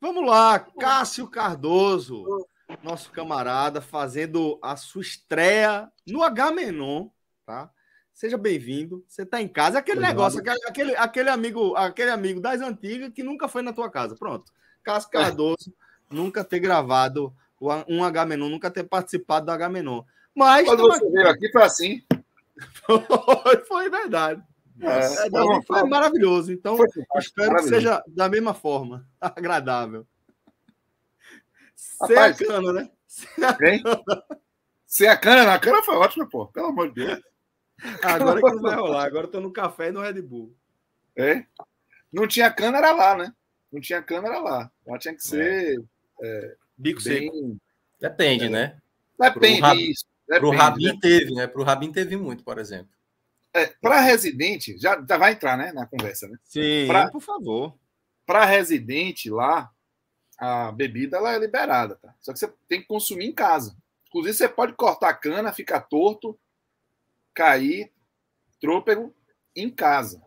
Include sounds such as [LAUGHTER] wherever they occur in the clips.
Vamos lá, Cássio Cardoso, nosso camarada, fazendo a sua estreia no H-Menon, tá? Seja bem-vindo. Você está em casa. Aquele Obrigado. negócio, aquele, aquele, amigo, aquele amigo das antigas que nunca foi na tua casa. Pronto. Cássio é. Cardoso nunca ter gravado um H-Menon, nunca ter participado do H-Menon. Mas. Quando você aqui... veio aqui foi assim. foi, verdade. É, é, foi, foi maravilhoso. Então, foi, espero que seja da mesma forma. [LAUGHS] Agradável. Sem a cana, né? Sem a cana. Sem a cana, na cana foi ótimo, pô. Pelo amor de Deus. Agora que não vai rolar. Agora eu tô no café e no Red Bull. É? Não tinha cana, era lá, né? Não tinha cana, era lá. Lá tinha que ser. É. É, Bico bem... seco. Depende, é. né? Depende. Pro, Rabin, depende, pro Rabin né? teve, né? Pro Rabin teve muito, por exemplo. É, para residente, já, já vai entrar né, na conversa, né? Sim, pra, por favor. Para residente lá, a bebida ela é liberada, tá? Só que você tem que consumir em casa. Inclusive, você pode cortar a cana, ficar torto, cair trôpego em casa.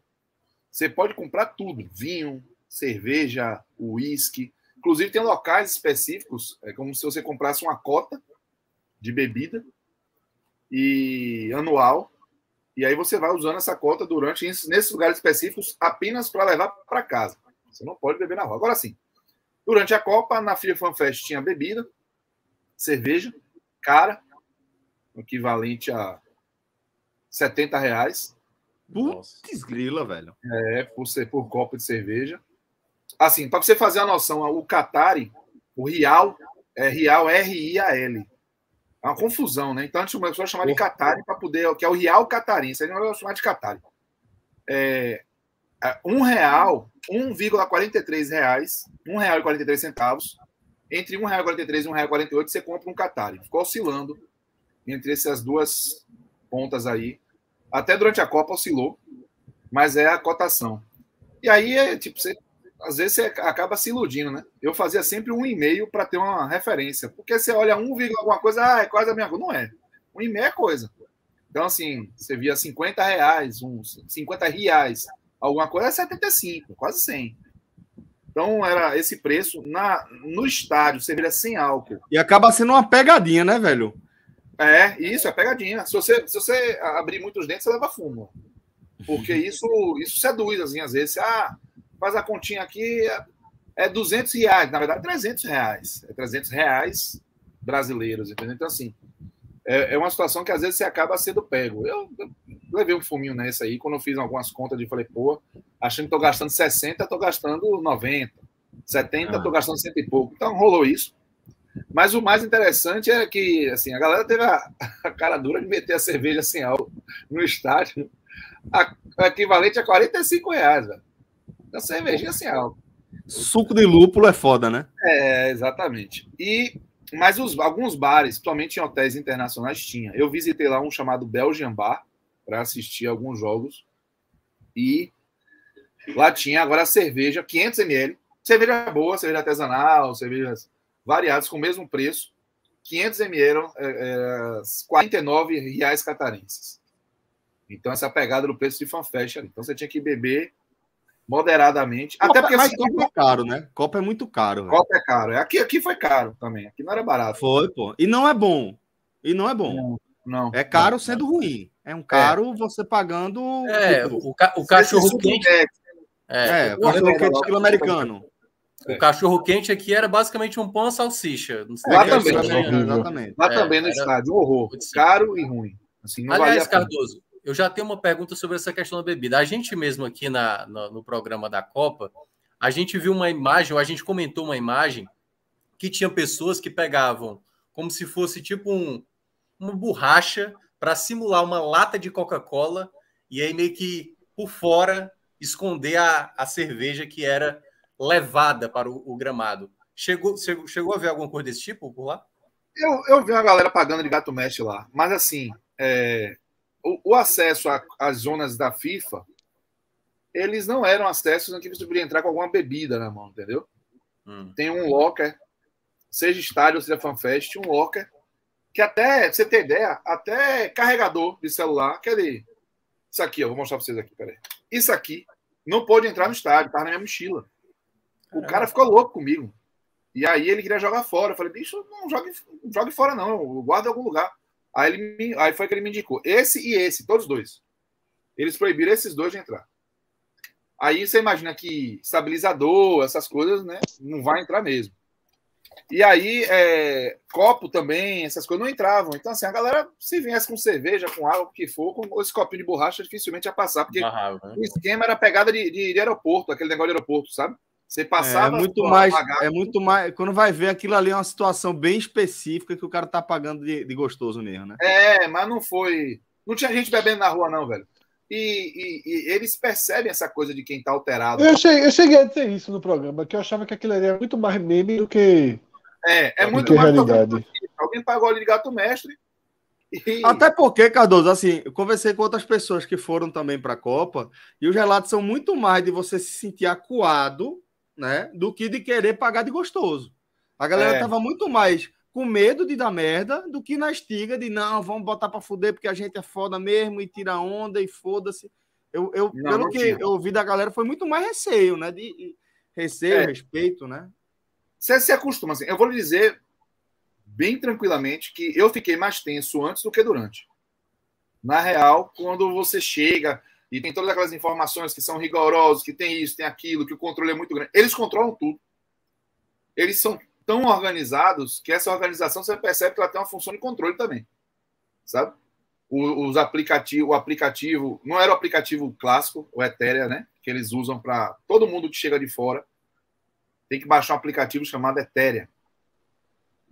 Você pode comprar tudo: vinho, cerveja, uísque. Inclusive, tem locais específicos, é como se você comprasse uma cota de bebida e anual. E aí você vai usando essa cota durante nesses lugares específicos apenas para levar para casa. Você não pode beber na rua. Agora sim, durante a Copa, na Fia Fan Fest tinha bebida, cerveja, cara, equivalente a 70 reais. Putz, grila, velho. É, por, ser, por copo de cerveja. Assim, para você fazer a noção, o Qatari, o Rial, é Rial R-I-A-L. É uma confusão, né? Então a gente começou a chamar de Qatari para poder, que é o Real. Isso aí não vai chamar de Qatari. É, é, um real, 1,43 reais, um real e 43 centavos. Entre um real e 43 e um real e 48 você compra um Qatari. Ficou oscilando entre essas duas pontas aí até durante a Copa oscilou, mas é a cotação. E aí, é, tipo, você, às vezes você acaba se iludindo, né? Eu fazia sempre um e-mail para ter uma referência. Porque você olha um vírgula alguma coisa, ah, é quase a minha coisa. Não é. Um e-mail é coisa. Então, assim, você via 50 reais, uns 50 reais, alguma coisa é 75, quase 100. Então, era esse preço. Na, no estádio, cerveja sem álcool. E acaba sendo uma pegadinha, né, velho? É, isso, é pegadinha. Se você, se você abrir muitos dentes, você leva fumo. Porque isso, isso seduz, assim, às vezes. Ah, faz a continha aqui, é 200 reais. Na verdade, 300 reais. É 300 reais brasileiros, entendeu? Então, assim, é, é uma situação que às vezes você acaba sendo pego. Eu, eu levei um fuminho nessa aí, quando eu fiz algumas contas de falei, pô, achando que tô gastando 60, tô gastando 90. 70, ah. tô gastando cento e pouco. Então, rolou isso. Mas o mais interessante é que assim, a galera teve a, [LAUGHS] a cara dura de meter a cerveja sem álcool no estádio, a, equivalente a 45 reais, velho. A cervejinha sem álcool. Suco de lúpulo é foda, né? É, exatamente. E mas os, alguns bares, principalmente em hotéis internacionais, tinha. Eu visitei lá um chamado Belgian Bar para assistir alguns jogos e lá tinha agora a cerveja 500 ml, cerveja boa, cerveja artesanal, cervejas variados com o mesmo preço, 500 ml, é, é, 49 reais catarenses. Então, essa pegada do preço de fanfest ali. Então, você tinha que beber moderadamente. Copa, até porque mas assim, Copa é caro, né? Copa é muito caro. Copa é caro. Aqui, aqui foi caro também. Aqui não era barato. Foi, pô. E não é bom. E não é bom. Não. não é caro não, sendo ruim. É um caro é. você pagando. É, o, ca o cachorro quente. É, é, o cachorro quente estilo americano. O é. cachorro quente aqui era basicamente um pão a salsicha. Lá também, exatamente. Lá é, também no era... estádio, horror. Caro e ruim. Assim, Aliás, Cardoso, eu já tenho uma pergunta sobre essa questão da bebida. A gente mesmo aqui na, no, programa da Copa, a gente viu uma imagem, ou a gente comentou uma imagem que tinha pessoas que pegavam como se fosse tipo um, uma borracha para simular uma lata de Coca-Cola e aí meio que por fora esconder a, a cerveja que era levada para o, o gramado. Chegou, chegou, chegou a ver alguma coisa desse tipo por lá? Eu, eu vi uma galera pagando de gato mexe lá, mas assim, é, o, o, acesso às zonas da FIFA, eles não eram acessos em que você podia entrar com alguma bebida na mão, entendeu? Hum. Tem um locker, seja estádio, seja fanfest, um locker que até, pra você ter ideia, até carregador de celular, aquele. Isso aqui, ó, vou mostrar pra vocês aqui, peraí. Isso aqui não pôde entrar no estádio, tava na minha mochila. O cara ficou louco comigo. E aí ele queria jogar fora. Eu falei, bicho, não jogue, não jogue fora, não. Eu guardo em algum lugar. Aí, ele me, aí foi que ele me indicou. Esse e esse, todos dois. Eles proibiram esses dois de entrar. Aí você imagina que estabilizador, essas coisas, né? Não vai entrar mesmo. E aí, é, copo também, essas coisas não entravam. Então, assim, a galera, se viesse com cerveja, com água, o que for, com esse copinho de borracha, dificilmente ia passar, porque né? o esquema era pegada de, de, de, aeroporto, aquele negócio de aeroporto, sabe? Você passava. É, é muito mais. É muito mais. Quando vai ver aquilo ali é uma situação bem específica que o cara tá pagando de, de gostoso mesmo, né? É, mas não foi. Não tinha gente bebendo na rua, não, velho. E, e, e, eles percebem essa coisa de quem tá alterado. Eu cheguei, eu cheguei a dizer isso no programa, que eu achava que aquilo ali era muito mais meme do que. É, é muito mais realidade. Alguém pagou ali de gato mestre. E... Até porque, Cardoso, assim, eu conversei com outras pessoas que foram também para a Copa, e os relatos são muito mais de você se sentir acuado, né, do que de querer pagar de gostoso. A galera é. tava muito mais com medo de dar merda do que na estiga de não, vamos botar para fuder porque a gente é foda mesmo e tira onda e foda-se. Eu, eu não, pelo não que tinha. eu ouvi da galera, foi muito mais receio, né? De receio, é. respeito, né? Você se acostuma, assim. Eu vou lhe dizer bem tranquilamente que eu fiquei mais tenso antes do que durante. Na real, quando você chega e tem todas aquelas informações que são rigorosas, que tem isso, tem aquilo, que o controle é muito grande, eles controlam tudo. Eles são tão organizados que essa organização você percebe que ela tem uma função de controle também. Sabe? os aplicativos, o aplicativo, não era o aplicativo clássico, o Ethereum, né? Que eles usam para todo mundo que chega de fora tem que baixar um aplicativo chamado Ethereum.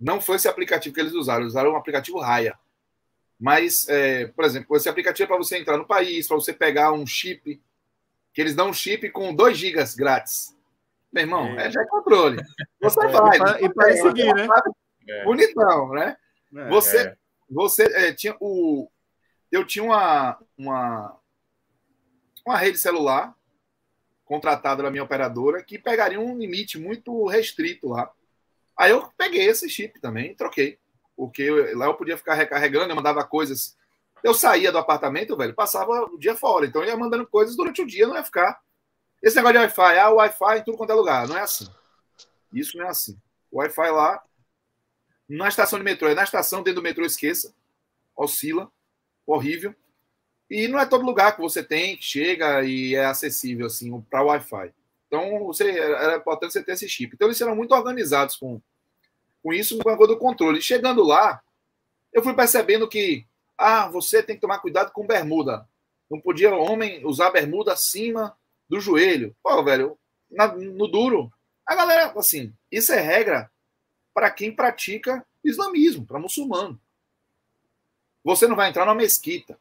Não foi esse aplicativo que eles usaram, eles usaram um aplicativo Raya. Mas, é, por exemplo, esse aplicativo é para você entrar no país, para você pegar um chip, que eles dão um chip com 2 gigas grátis. Meu irmão, é. é já é controle. Você é, vai. E para seguir, né? É. Bonitão, né? É, você, é. você é, tinha o. Eu tinha uma, uma, uma rede celular contratado da minha operadora que pegaria um limite muito restrito lá. Aí eu peguei esse chip também, troquei. Porque eu, lá eu podia ficar recarregando, eu mandava coisas. Eu saía do apartamento, velho, passava o dia fora. Então eu ia mandando coisas durante o dia, não ia ficar. Esse negócio de Wi-Fi, ah, Wi-Fi em tudo quanto é lugar. Não é assim. Isso não é assim. Wi-Fi lá, na estação de metrô, é na estação dentro do metrô, esqueça. Oscila. Horrível. E não é todo lugar que você tem, que chega e é acessível assim para Wi-Fi. Então, você, era importante você ter esse chip. Então, eles eram muito organizados com, com isso, a coisa do controle. Chegando lá, eu fui percebendo que, ah, você tem que tomar cuidado com bermuda. Não podia homem usar bermuda acima do joelho. Pô, velho, na, no duro. A galera, assim, isso é regra para quem pratica islamismo, para muçulmano. Você não vai entrar numa mesquita.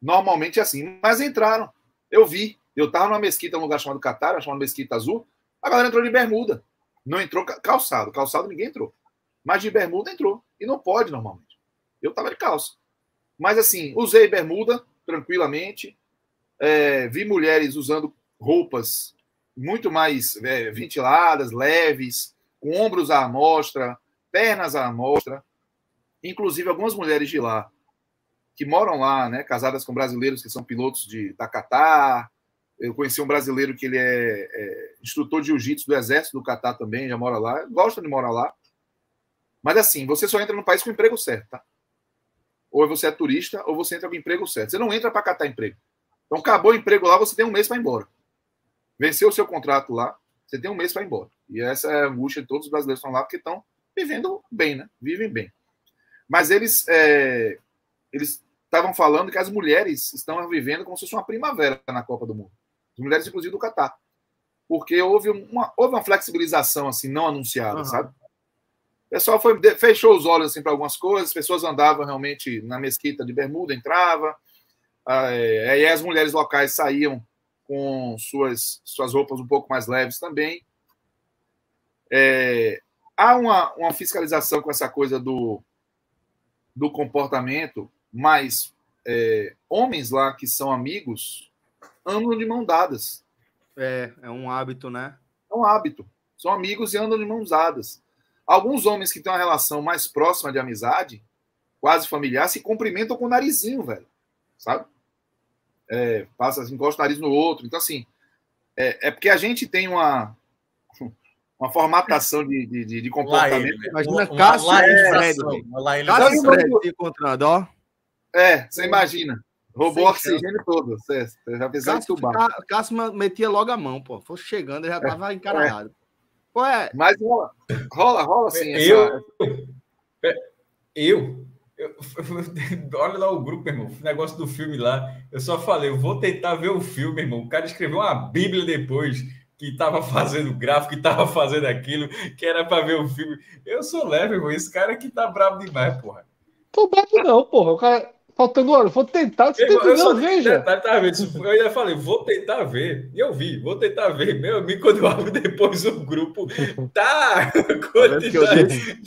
Normalmente é assim. Mas entraram. Eu vi. Eu estava numa mesquita, num lugar chamado Catar, chamado Mesquita Azul. A galera entrou de bermuda. Não entrou calçado. Calçado ninguém entrou. Mas de bermuda entrou. E não pode normalmente. Eu estava de calça. Mas assim, usei bermuda tranquilamente. É, vi mulheres usando roupas muito mais é, ventiladas, leves, com ombros à amostra, pernas à amostra. Inclusive, algumas mulheres de lá que moram lá, né, casadas com brasileiros que são pilotos de, da Qatar. Eu conheci um brasileiro que ele é, é instrutor de jiu-jitsu do exército do Qatar também, já mora lá, gosta de morar lá. Mas assim, você só entra no país com o emprego certo, tá? Ou você é turista, ou você entra com o emprego certo. Você não entra para catar emprego. Então, acabou o emprego lá, você tem um mês para ir embora. Venceu o seu contrato lá, você tem um mês para ir embora. E essa é a angústia de todos os brasileiros que estão lá, porque estão vivendo bem, né? Vivem bem. Mas eles, é, eles estavam falando que as mulheres estão vivendo como se fosse uma primavera na Copa do Mundo. As mulheres, inclusive, do Catar. Porque houve uma, houve uma flexibilização assim, não anunciada, uhum. sabe? O pessoal foi, fechou os olhos assim, para algumas coisas, as pessoas andavam realmente na mesquita de bermuda, entrava, é, aí as mulheres locais saíam com suas, suas roupas um pouco mais leves também. É, há uma, uma fiscalização com essa coisa do, do comportamento mas é, homens lá que são amigos andam de mão dadas. É, é um hábito, né? É um hábito. São amigos e andam de mãos dadas. Alguns homens que têm uma relação mais próxima de amizade, quase familiar, se cumprimentam com o narizinho, velho. Sabe? É, passa assim, encosta o nariz no outro. Então, assim, é, é porque a gente tem uma, [LAUGHS] uma formatação de, de, de comportamento. Lá imagina uma, Cássio uma e Fred. Cássio e Fred se encontrando, ó. É, você imagina. Roubou o oxigênio todo. Você, já pensou Cássio, tubar. Cássio metia logo a mão, pô. Fosse chegando, já tava encaralhado. É. Ué. Mas rola, rola, rola sim. Eu, essa... eu, eu, [LAUGHS] olha lá o grupo, irmão. O negócio do filme lá. Eu só falei, eu vou tentar ver o filme, irmão. O cara escreveu uma Bíblia depois que estava fazendo gráfico, que estava fazendo aquilo, que era para ver o filme. Eu sou leve, irmão. Esse cara aqui tá bravo demais, porra. Tô bravo não, porra. O cara faltando hora, vou tentar. Você eu, eu não, veja. Tentar, tá, eu ainda falei, vou tentar ver. E eu vi, vou tentar ver. Meu amigo, quando eu abro depois o grupo, tá. [LAUGHS] Quantidade...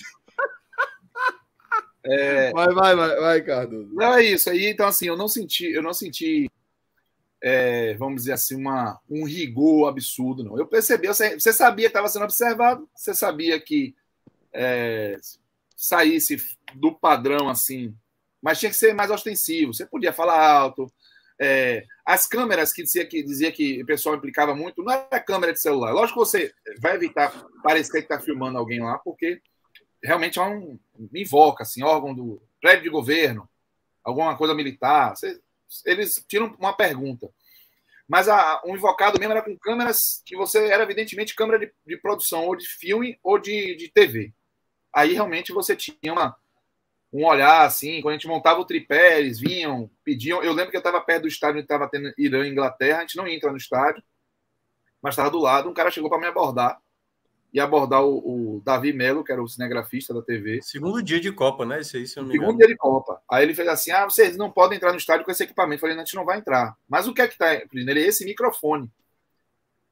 É... Vai, vai, vai, vai, Cardoso. Não é isso aí. Então, assim, eu não senti, eu não senti, é, vamos dizer assim, uma, um rigor absurdo, não. Eu percebi, você sabia que estava sendo observado, você sabia que é, saísse do padrão assim, mas tinha que ser mais ostensivo. Você podia falar alto. É, as câmeras que dizia, que dizia que o pessoal implicava muito, não era câmera de celular. Lógico que você vai evitar parecer que está filmando alguém lá, porque realmente é um invoca, assim, órgão do prédio de governo, alguma coisa militar. Você, eles tiram uma pergunta. Mas a, um invocado mesmo era com câmeras que você era evidentemente câmera de, de produção, ou de filme, ou de, de TV. Aí realmente você tinha uma, um olhar assim, quando a gente montava o tripé, eles vinham, pediam. Eu lembro que eu estava perto do estádio onde estava tendo Irã e Inglaterra, a gente não ia entrar no estádio, mas estava do lado, um cara chegou para me abordar e abordar o, o, Davi Melo, que era o cinegrafista da TV. Segundo dia de Copa, né? Isso aí, se eu não Segundo dia de Copa. Aí ele fez assim: ah, vocês não podem entrar no estádio com esse equipamento. Eu falei, a gente não vai entrar. Mas o que é que tá, Ele é esse microfone.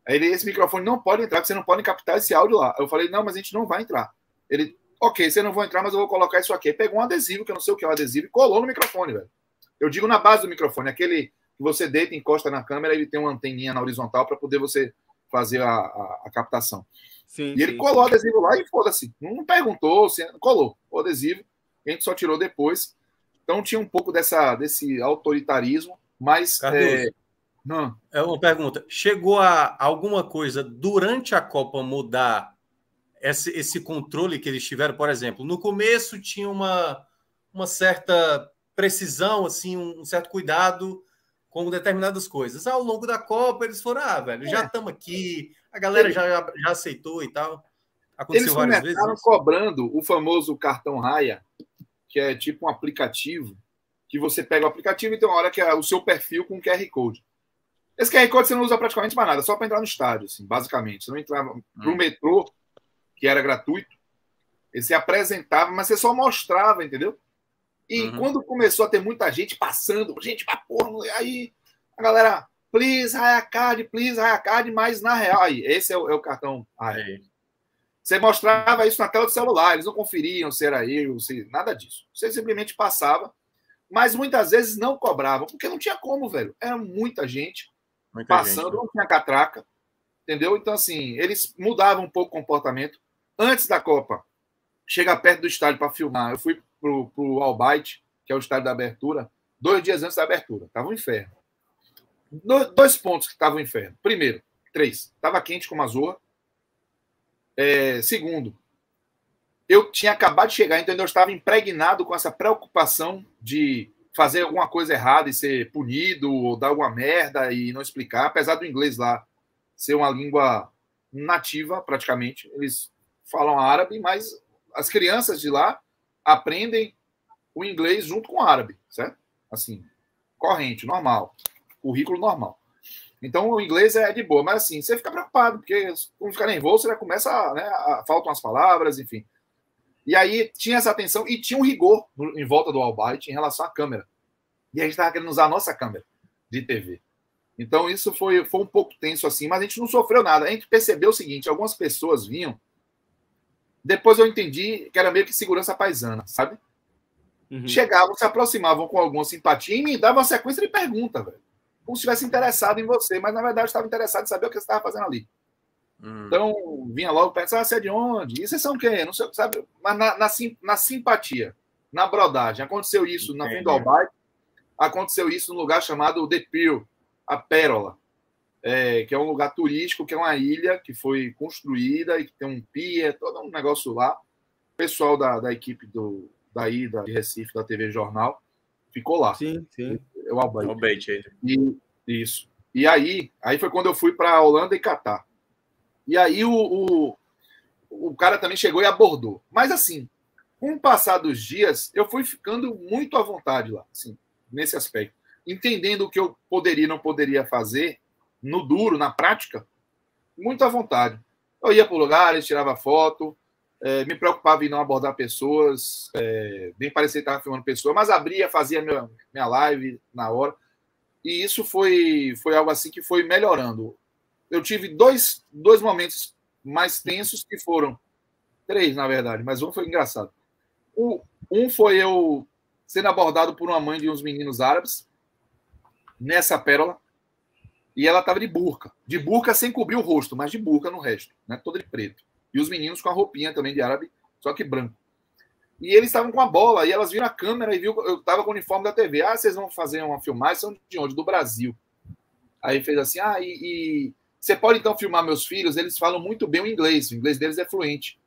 Aí ele, esse microfone não pode entrar, porque você não pode captar esse áudio lá. Eu falei, não, mas a gente não vai entrar. Ele, ok, você não vai entrar, mas eu vou colocar isso aqui. Pegou um adesivo, que eu não sei o que é o adesivo, e colou no microfone, velho. Eu digo na base do microfone, aquele que você deita, encosta na câmera, ele tem uma anteninha na horizontal para poder você fazer a, a, a captação. Sim, e ele sim. colou o adesivo lá e foda-se. Não perguntou, se colou o adesivo. A gente só tirou depois. Então tinha um pouco dessa, desse autoritarismo, mas. É... Não. É uma pergunta. Chegou a alguma coisa durante a Copa mudar esse, esse controle que eles tiveram? Por exemplo, no começo tinha uma, uma certa precisão, assim, um certo cuidado com determinadas coisas. Ao longo da Copa, eles foram, ah, velho, já estamos é. aqui, a galera já, já aceitou e tal. Aconteceu eles várias vezes. Eles cobrando o famoso cartão Raia, que é tipo um aplicativo, que você pega o aplicativo e tem uma hora que é o seu perfil com QR Code. Esse QR Code você não usa praticamente para nada, só para entrar no estádio, assim, basicamente. Você não entrava hum. para o metrô, que era gratuito, ele se apresentava, mas você só mostrava, entendeu? E uhum. quando começou a ter muita gente passando, gente pra porra, aí a galera, please, Raya Card, please, Raya Card, mas na real, aí, esse é o, é o cartão Raya. Você mostrava isso na tela do celular, eles não conferiam se era eu, se, nada disso. Você simplesmente passava, mas muitas vezes não cobravam, porque não tinha como, velho. Era muita gente muita passando, gente, né? não tinha catraca, entendeu? Então, assim, eles mudavam um pouco o comportamento. Antes da Copa, chega perto do estádio para filmar. Eu fui pro, pro Albaite, que é o estádio da abertura, dois dias antes da abertura. Tava um inferno. Do, dois pontos que estavam um inferno. Primeiro, três. Tava quente como a zoa. É, segundo, eu tinha acabado de chegar, então eu estava impregnado com essa preocupação de fazer alguma coisa errada e ser punido ou dar alguma merda e não explicar, apesar do inglês lá ser uma língua nativa praticamente, eles falam árabe, mas as crianças de lá aprendem o inglês junto com o árabe, certo? Assim, corrente, normal, currículo normal. Então o inglês é de boa, mas assim, você fica preocupado, porque quando ficar nervoso, você já começa, a, né, a, faltam as palavras, enfim. E aí tinha essa atenção e tinha um rigor em volta do Albright em relação à câmera. E a gente estava querendo usar a nossa câmera de TV. Então isso foi, foi um pouco tenso assim, mas a gente não sofreu nada. A gente percebeu o seguinte: algumas pessoas vinham depois eu entendi que era meio que segurança paisana, sabe? Uhum. Chegavam, se aproximavam com alguma simpatia e me davam uma sequência de perguntas, velho. Como se estivesse interessado em você, mas na verdade estava interessado em saber o que você estava fazendo ali. Hum. Então, vinha logo pensar, ah, você é de onde? E vocês são quem? Não sei, sabe? Mas na, na, na simpatia, na brodagem. Aconteceu isso na frente do Albaite, aconteceu isso num lugar chamado The Pier, a Pérola, é, que é um lugar turístico, que é uma ilha que foi construída e que tem um pier, todo um negócio lá. O pessoal da, da equipe do, daí, da, de Recife, da TV Jornal, ficou lá. Sim, sim. É o Albaite. E, isso. E aí, aí foi quando eu fui para Holanda e Catar. E aí o, o, o cara também chegou e abordou. Mas assim, com o passar dos dias, eu fui ficando muito à vontade lá, assim, nesse aspecto. Entendendo o que eu poderia e não poderia fazer, no duro, na prática, muito à vontade. Eu ia para o lugar, eles tirava foto, é, me preocupava em não abordar pessoas, é, bem parecia que estava filmando pessoas, mas abria, fazia minha, minha live na hora. E isso foi, foi algo assim que foi melhorando eu tive dois, dois momentos mais tensos que foram três, na verdade, mas um foi engraçado. O, um foi eu sendo abordado por uma mãe de uns meninos árabes nessa pérola e ela estava de burca, de burca sem cobrir o rosto, mas de burca no resto, né? Toda de preto. E os meninos com a roupinha também de árabe, só que branco. E eles estavam com a bola e elas viram a câmera e viu eu estava com o uniforme da TV. Ah, vocês vão fazer uma filmagem? São de onde? Do Brasil. Aí fez assim, ah, e, e você pode então filmar meus filhos, eles falam muito bem o inglês, o inglês deles é fluente.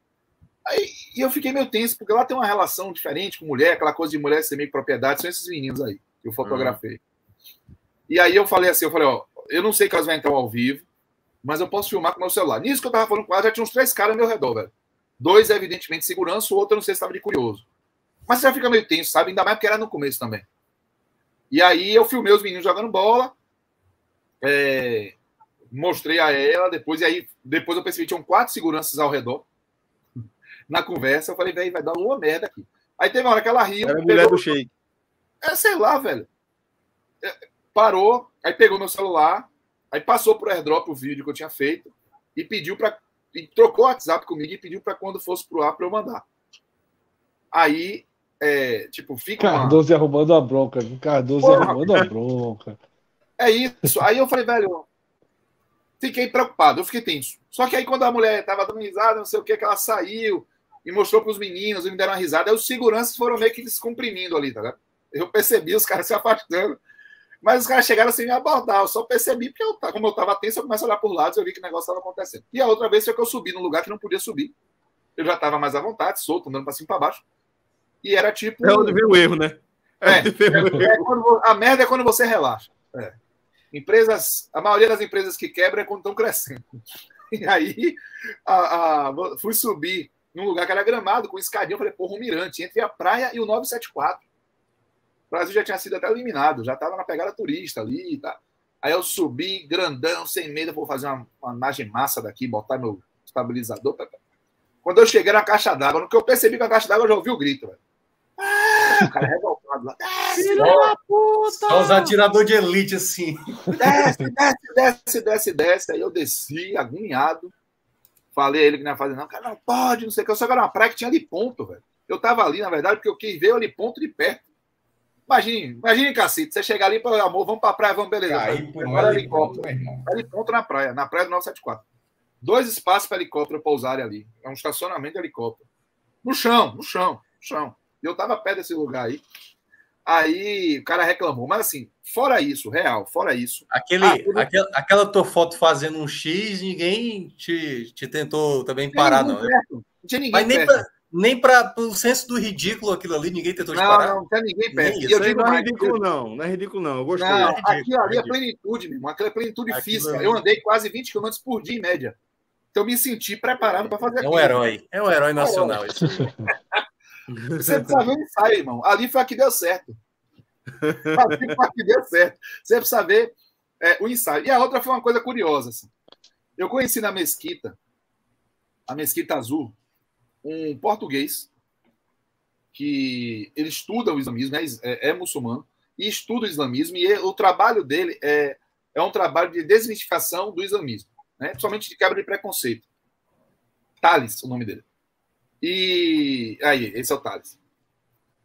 Aí, e eu fiquei meio tenso, porque lá tem uma relação diferente com mulher, aquela coisa de mulher ser meio propriedade, são esses meninos aí, que eu fotografei. Uhum. E aí eu falei assim, eu falei, ó, eu não sei que elas vão entrar ao vivo, mas eu posso filmar com meu celular. Nisso que eu tava falando com ela, já tinha uns três caras ao meu redor, velho. Dois, evidentemente, de segurança, o outro eu não sei se estava de curioso. Mas você já fica meio tenso, sabe? Ainda mais porque era no começo também. E aí eu filmei os meninos jogando bola. É mostrei a ela, depois, e aí depois eu percebi que tinham quatro seguranças ao redor. [LAUGHS] Na conversa, eu falei, velho, vai dar uma merda aqui. Aí teve uma hora que ela riu. Era mulher do shake. É, sei lá, velho. É, parou, aí pegou meu celular, aí passou pro airdrop o vídeo que eu tinha feito e pediu para e trocou o WhatsApp comigo e pediu para quando fosse pro ar para eu mandar. Aí, é, tipo, fica. Cardoso uma... arrumando a bronca. Cardoso Porra, arrumando a bronca. É isso. Aí eu falei, velho, fiquei preocupado, eu fiquei tenso. Só que aí, quando a mulher estava dando risada, não sei o que, que ela saiu e mostrou para os meninos e me deram uma risada, aí os seguranças foram meio que descomprimindo ali, tá ligado? Eu percebi os caras se afastando. Mas os caras chegaram sem me abordar. Eu só percebi porque, eu, como eu estava tenso, eu começo a olhar por lados e eu vi que o negócio estava acontecendo. E a outra vez foi que eu subi num lugar que não podia subir. Eu já estava mais à vontade, solto, andando para cima e para baixo. E era tipo. É onde vem o erro, né? É, é, é quando, a merda é quando você relaxa. É. Empresas, a maioria das empresas que quebram é quando estão crescendo. [LAUGHS] E aí a, a, fui subir num lugar que era gramado, com escadinha. Eu falei, porra, um mirante, entre a praia e o 974. O Brasil já tinha sido até eliminado, já estava na pegada turista ali tá. Aí eu subi, grandão, sem medo, vou fazer uma, uma imagem massa daqui, botar meu estabilizador. Quando eu cheguei na caixa d'água, no que eu percebi que a caixa d'água, eu já ouvi o grito, velho. O cara revoltado lá. Filho da puta! Só os atiradores de elite, assim. Desce, desce, desce, desce, desce. Aí eu desci, agoniado. Falei a ele que não ia fazer, não. Cara, não pode, não sei o que. Eu só era uma praia que tinha ali ponto, velho. Eu tava ali, na verdade, porque eu quis ver ali ponto de perto. Imagine, imagine, cacete, você chegar ali para amor, vamos para a praia, vamos, beleza. Aí, por um helicóptero. Helicóptero na praia, na praia do 974. Dois espaços para helicóptero pousarem ali. É um estacionamento de helicóptero. No chão, no chão, no chão. Eu estava perto desse lugar aí. Aí o cara reclamou. Mas assim, fora isso, real, fora isso. Aquele, ah, tudo... aquela, aquela tua foto fazendo um X, ninguém te, te tentou também parar, não. Perto. Não tinha ninguém Mas nem para nem para o senso do ridículo aquilo ali, ninguém tentou te não, parar. Não, não ninguém perto. Nem, isso não é ridículo, não. Não é ridículo, não. Eu gostei. Não, é aquilo ali é plenitude, meu irmão. Aquilo é plenitude aquilo física. Ali. Eu andei quase 20 km por dia, em média. Então, me senti preparado para fazer aquilo. É um herói. É um herói nacional. É [LAUGHS] Você precisa ver o ensaio, irmão. Ali foi a que deu certo. [LAUGHS] Ali foi a que deu certo. Você precisa ver é, o ensaio. E a outra foi uma coisa curiosa. Assim. Eu conheci na Mesquita, a Mesquita Azul, um português que ele estuda o islamismo, é, é, é muçulmano, e estuda o islamismo, e o trabalho dele é, é um trabalho de desmistificação do islamismo, né? principalmente de quebra de preconceito. Thales, o nome dele. E aí, esse é o Thales.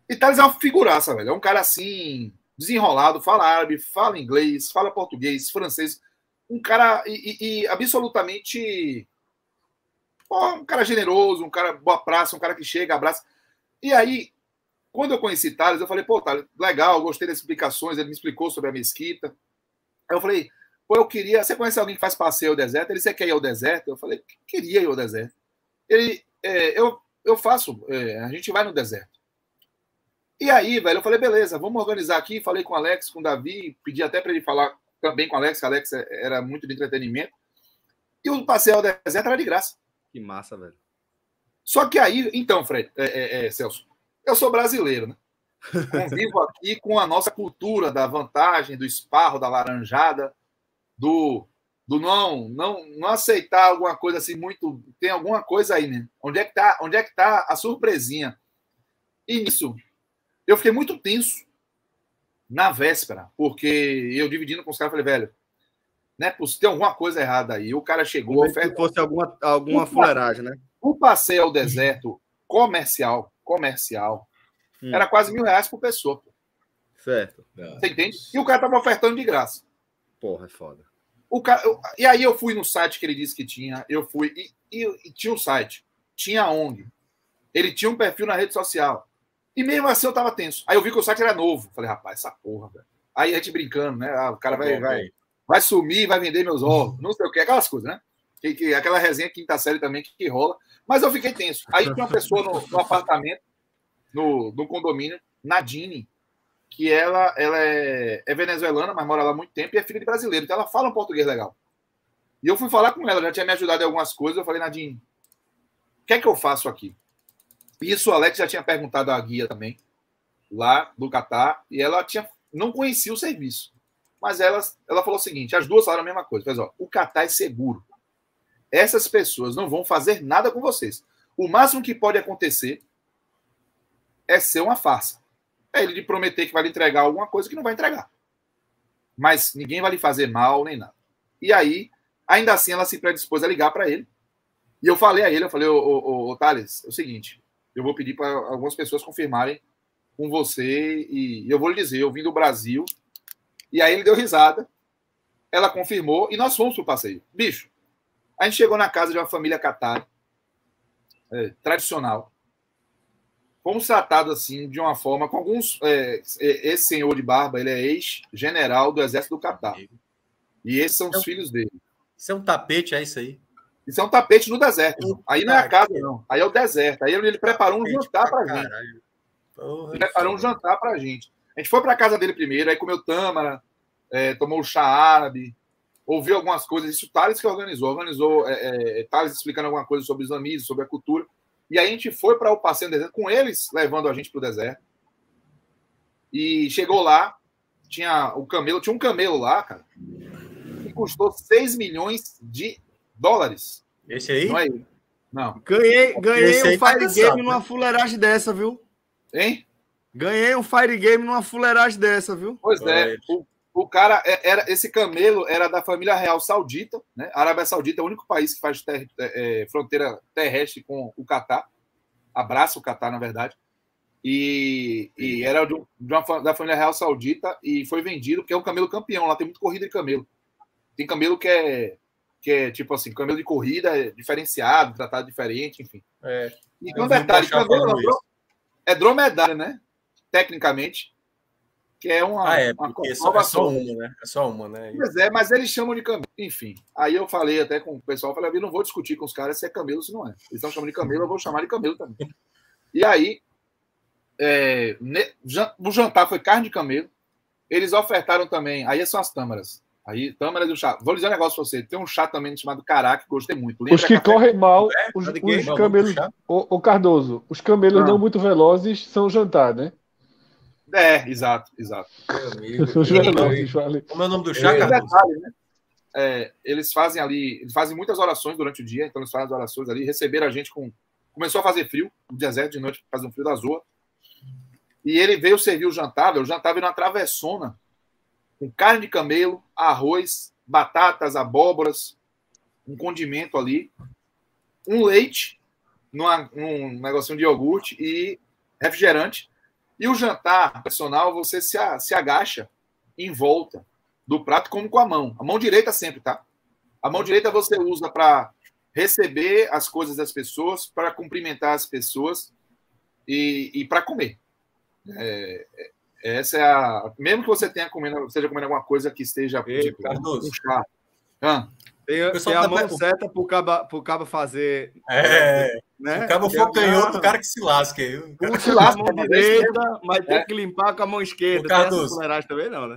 E Thales é uma figuraça, velho. É um cara assim, desenrolado, fala árabe, fala inglês, fala português, francês. Um cara e, e, e absolutamente Um cara generoso, um cara boa praça, um cara que chega, abraça. E aí, quando eu conheci Thales, eu falei, pô, Thales, legal, gostei das explicações, ele me explicou sobre a mesquita. Aí eu falei, pô, eu queria. Você conhece alguém que faz passeio ao deserto? Ele, você quer ir ao deserto? Eu falei, queria ir ao deserto. Ele, é, eu, eu faço, é, a gente vai no deserto. E aí, velho, eu falei, beleza, vamos organizar aqui. Falei com o Alex, com o Davi, pedi até para ele falar também com o Alex, que o Alex era muito de entretenimento. E o passeio ao deserto era de graça. Que massa, velho. Só que aí, então, Fred, é, é, é, Celso, eu sou brasileiro, né? [LAUGHS] Convivo aqui com a nossa cultura da vantagem, do esparro, da laranjada, do, do não, não, não aceitar alguma coisa assim muito. Tem alguma coisa aí, né? Onde é que tá, onde é que tá a surpresinha? E nisso, eu fiquei muito tenso na véspera, porque eu dividindo com os caras, falei, velho, né, tem alguma coisa errada aí. O cara chegou. Se fosse alguma, alguma fuleiragem, né? O passeio ao deserto comercial, comercial, hum. era quase mil reais por pessoa. Pô. Certo. Você entende? E o cara tava ofertando de graça. Porra, é foda. O cara, eu, e aí eu fui no site que ele disse que tinha, eu fui, e, e, e tinha um site, tinha ONG, ele tinha um perfil na rede social. E mesmo assim eu tava tenso. Aí eu vi que o site era novo. Falei, rapaz, essa porra, velho. Aí a gente brincando, né? Ah, o cara vai, vai, vai sumir, vai vender meus ovos, não sei o que, aquelas coisas, né? Que, que, aquela resenha quinta série também que, que, rola. Mas eu fiquei tenso. Aí tinha uma pessoa no, no apartamento, no, no condomínio, Nadine, que ela, ela é, é, venezuelana, mas mora lá há muito tempo e é filha de brasileiro. Então ela fala um português legal. E eu fui falar com ela, já tinha me ajudado em algumas coisas. Eu falei, Nadine, o que é que eu faço aqui? Isso o Alex já tinha perguntado à guia também, lá do Catar, e ela tinha, não conhecia o serviço. Mas ela, ela falou o seguinte: as duas falaram a mesma coisa. Mas, ó, o Catar é seguro. Essas pessoas não vão fazer nada com vocês. O máximo que pode acontecer é ser uma farsa. É ele de prometer que vai lhe entregar alguma coisa que não vai entregar. Mas ninguém vai lhe fazer mal nem nada. E aí, ainda assim, ela se predispôs a ligar para ele. E eu falei a ele, eu falei, ô, ô, ô Thales, é o seguinte, eu vou pedir para algumas pessoas confirmarem com você e eu vou lhe dizer, eu vim do Brasil. E aí ele deu risada, ela confirmou e nós fomos para o passeio. Bicho, a gente chegou na casa de uma família catar, é, tradicional. Fomos tratados assim, de uma forma, com alguns. É, é esse senhor de barba, ele é ex-general do exército do Catar. E esses são os filhos dele. Isso é um tapete, é isso aí? Isso é um tapete no deserto. Aí não é a casa, não. Aí é o deserto. Aí ele preparou um jantar pra gente. Preparou um jantar pra gente. A gente foi pra casa dele primeiro, aí comeu tâmara, é, tomou chá árabe, ouviu algumas coisas. Isso o Thales que organizou. Organizou é, é, Thales explicando alguma coisa sobre os islamismo, sobre a cultura. E aí a gente foi para o passeio no deserto, com eles levando a gente pro deserto. E chegou lá, tinha o camelo, tinha um camelo lá, cara, que custou 6 milhões de dólares. Esse aí? Não é ele. Não. Ganhei, ganhei um tá Fire Game numa fuleiragem dessa, viu? Hein? Ganhei um Fire Game numa fuleiragem dessa, viu? Pois é. O, o cara, é, era esse camelo era da família real saudita, né? A Arábia Saudita é o único país que faz ter, é, é, fronteira terrestre com o Catar. Abraça o Catar, na verdade. E, e era de, uma, da família real saudita e foi vendido porque é um camelo campeão. Lá tem muito corrida de camelo. Tem camelo que é que é tipo assim, camelo de corrida é diferenciado, tratado diferente, enfim. É. E um detalhe, camelo é dromedário, né? Tecnicamente. Que é uma. Ah, é, porque é só, é só uma, né? É só uma, né? Pois é, mas eles chamam de camelo. Enfim. Aí eu falei até com o pessoal, falei, não vou discutir com os caras se é camelo ou se não é. Eles estão chamando de camelo, eu vou chamar de camelo também. E aí, é, o jantar foi carne de camelo. Eles ofertaram também, aí são as tâmaras. Aí, tâmara do chá. Vou dizer um negócio pra você. Tem um chá também chamado Caraca, que gostei muito. Lembra os que correm mal, é, os, os camelos. O, o, Cardoso, os camelos não. não muito velozes são jantar, né? É, exato, exato. Velozes, vale. Como é o nome do chá, é, Detalhe, né? É, eles fazem ali, eles fazem muitas orações durante o dia, então eles fazem as orações ali, receberam a gente com. Começou a fazer frio, no deserto de noite, fazer um frio da zoa. E ele veio servir o jantar, o jantar veio na travessona com carne de camelo, arroz, batatas, abóboras, um condimento ali, um leite, numa, num negocinho de iogurte e refrigerante. E o jantar personal, você se, se agacha em volta do prato como com a mão. A mão direita sempre, tá? A mão direita você usa para receber as coisas das pessoas, para cumprimentar as pessoas e, e para comer. É, é, essa é a. Mesmo que você tenha comendo, esteja comendo alguma coisa que esteja Ei, tipo, Cardoso. um chá. Tem, tem a tá mão pe- certa pro caba, pro caba fazer. É, Né? o cabo Tem for a- canhoto, o cara que se lasque. O Puxa com a mão direita, mas tem que limpar com a mão esquerda. Essa Cardoso. também, não, né?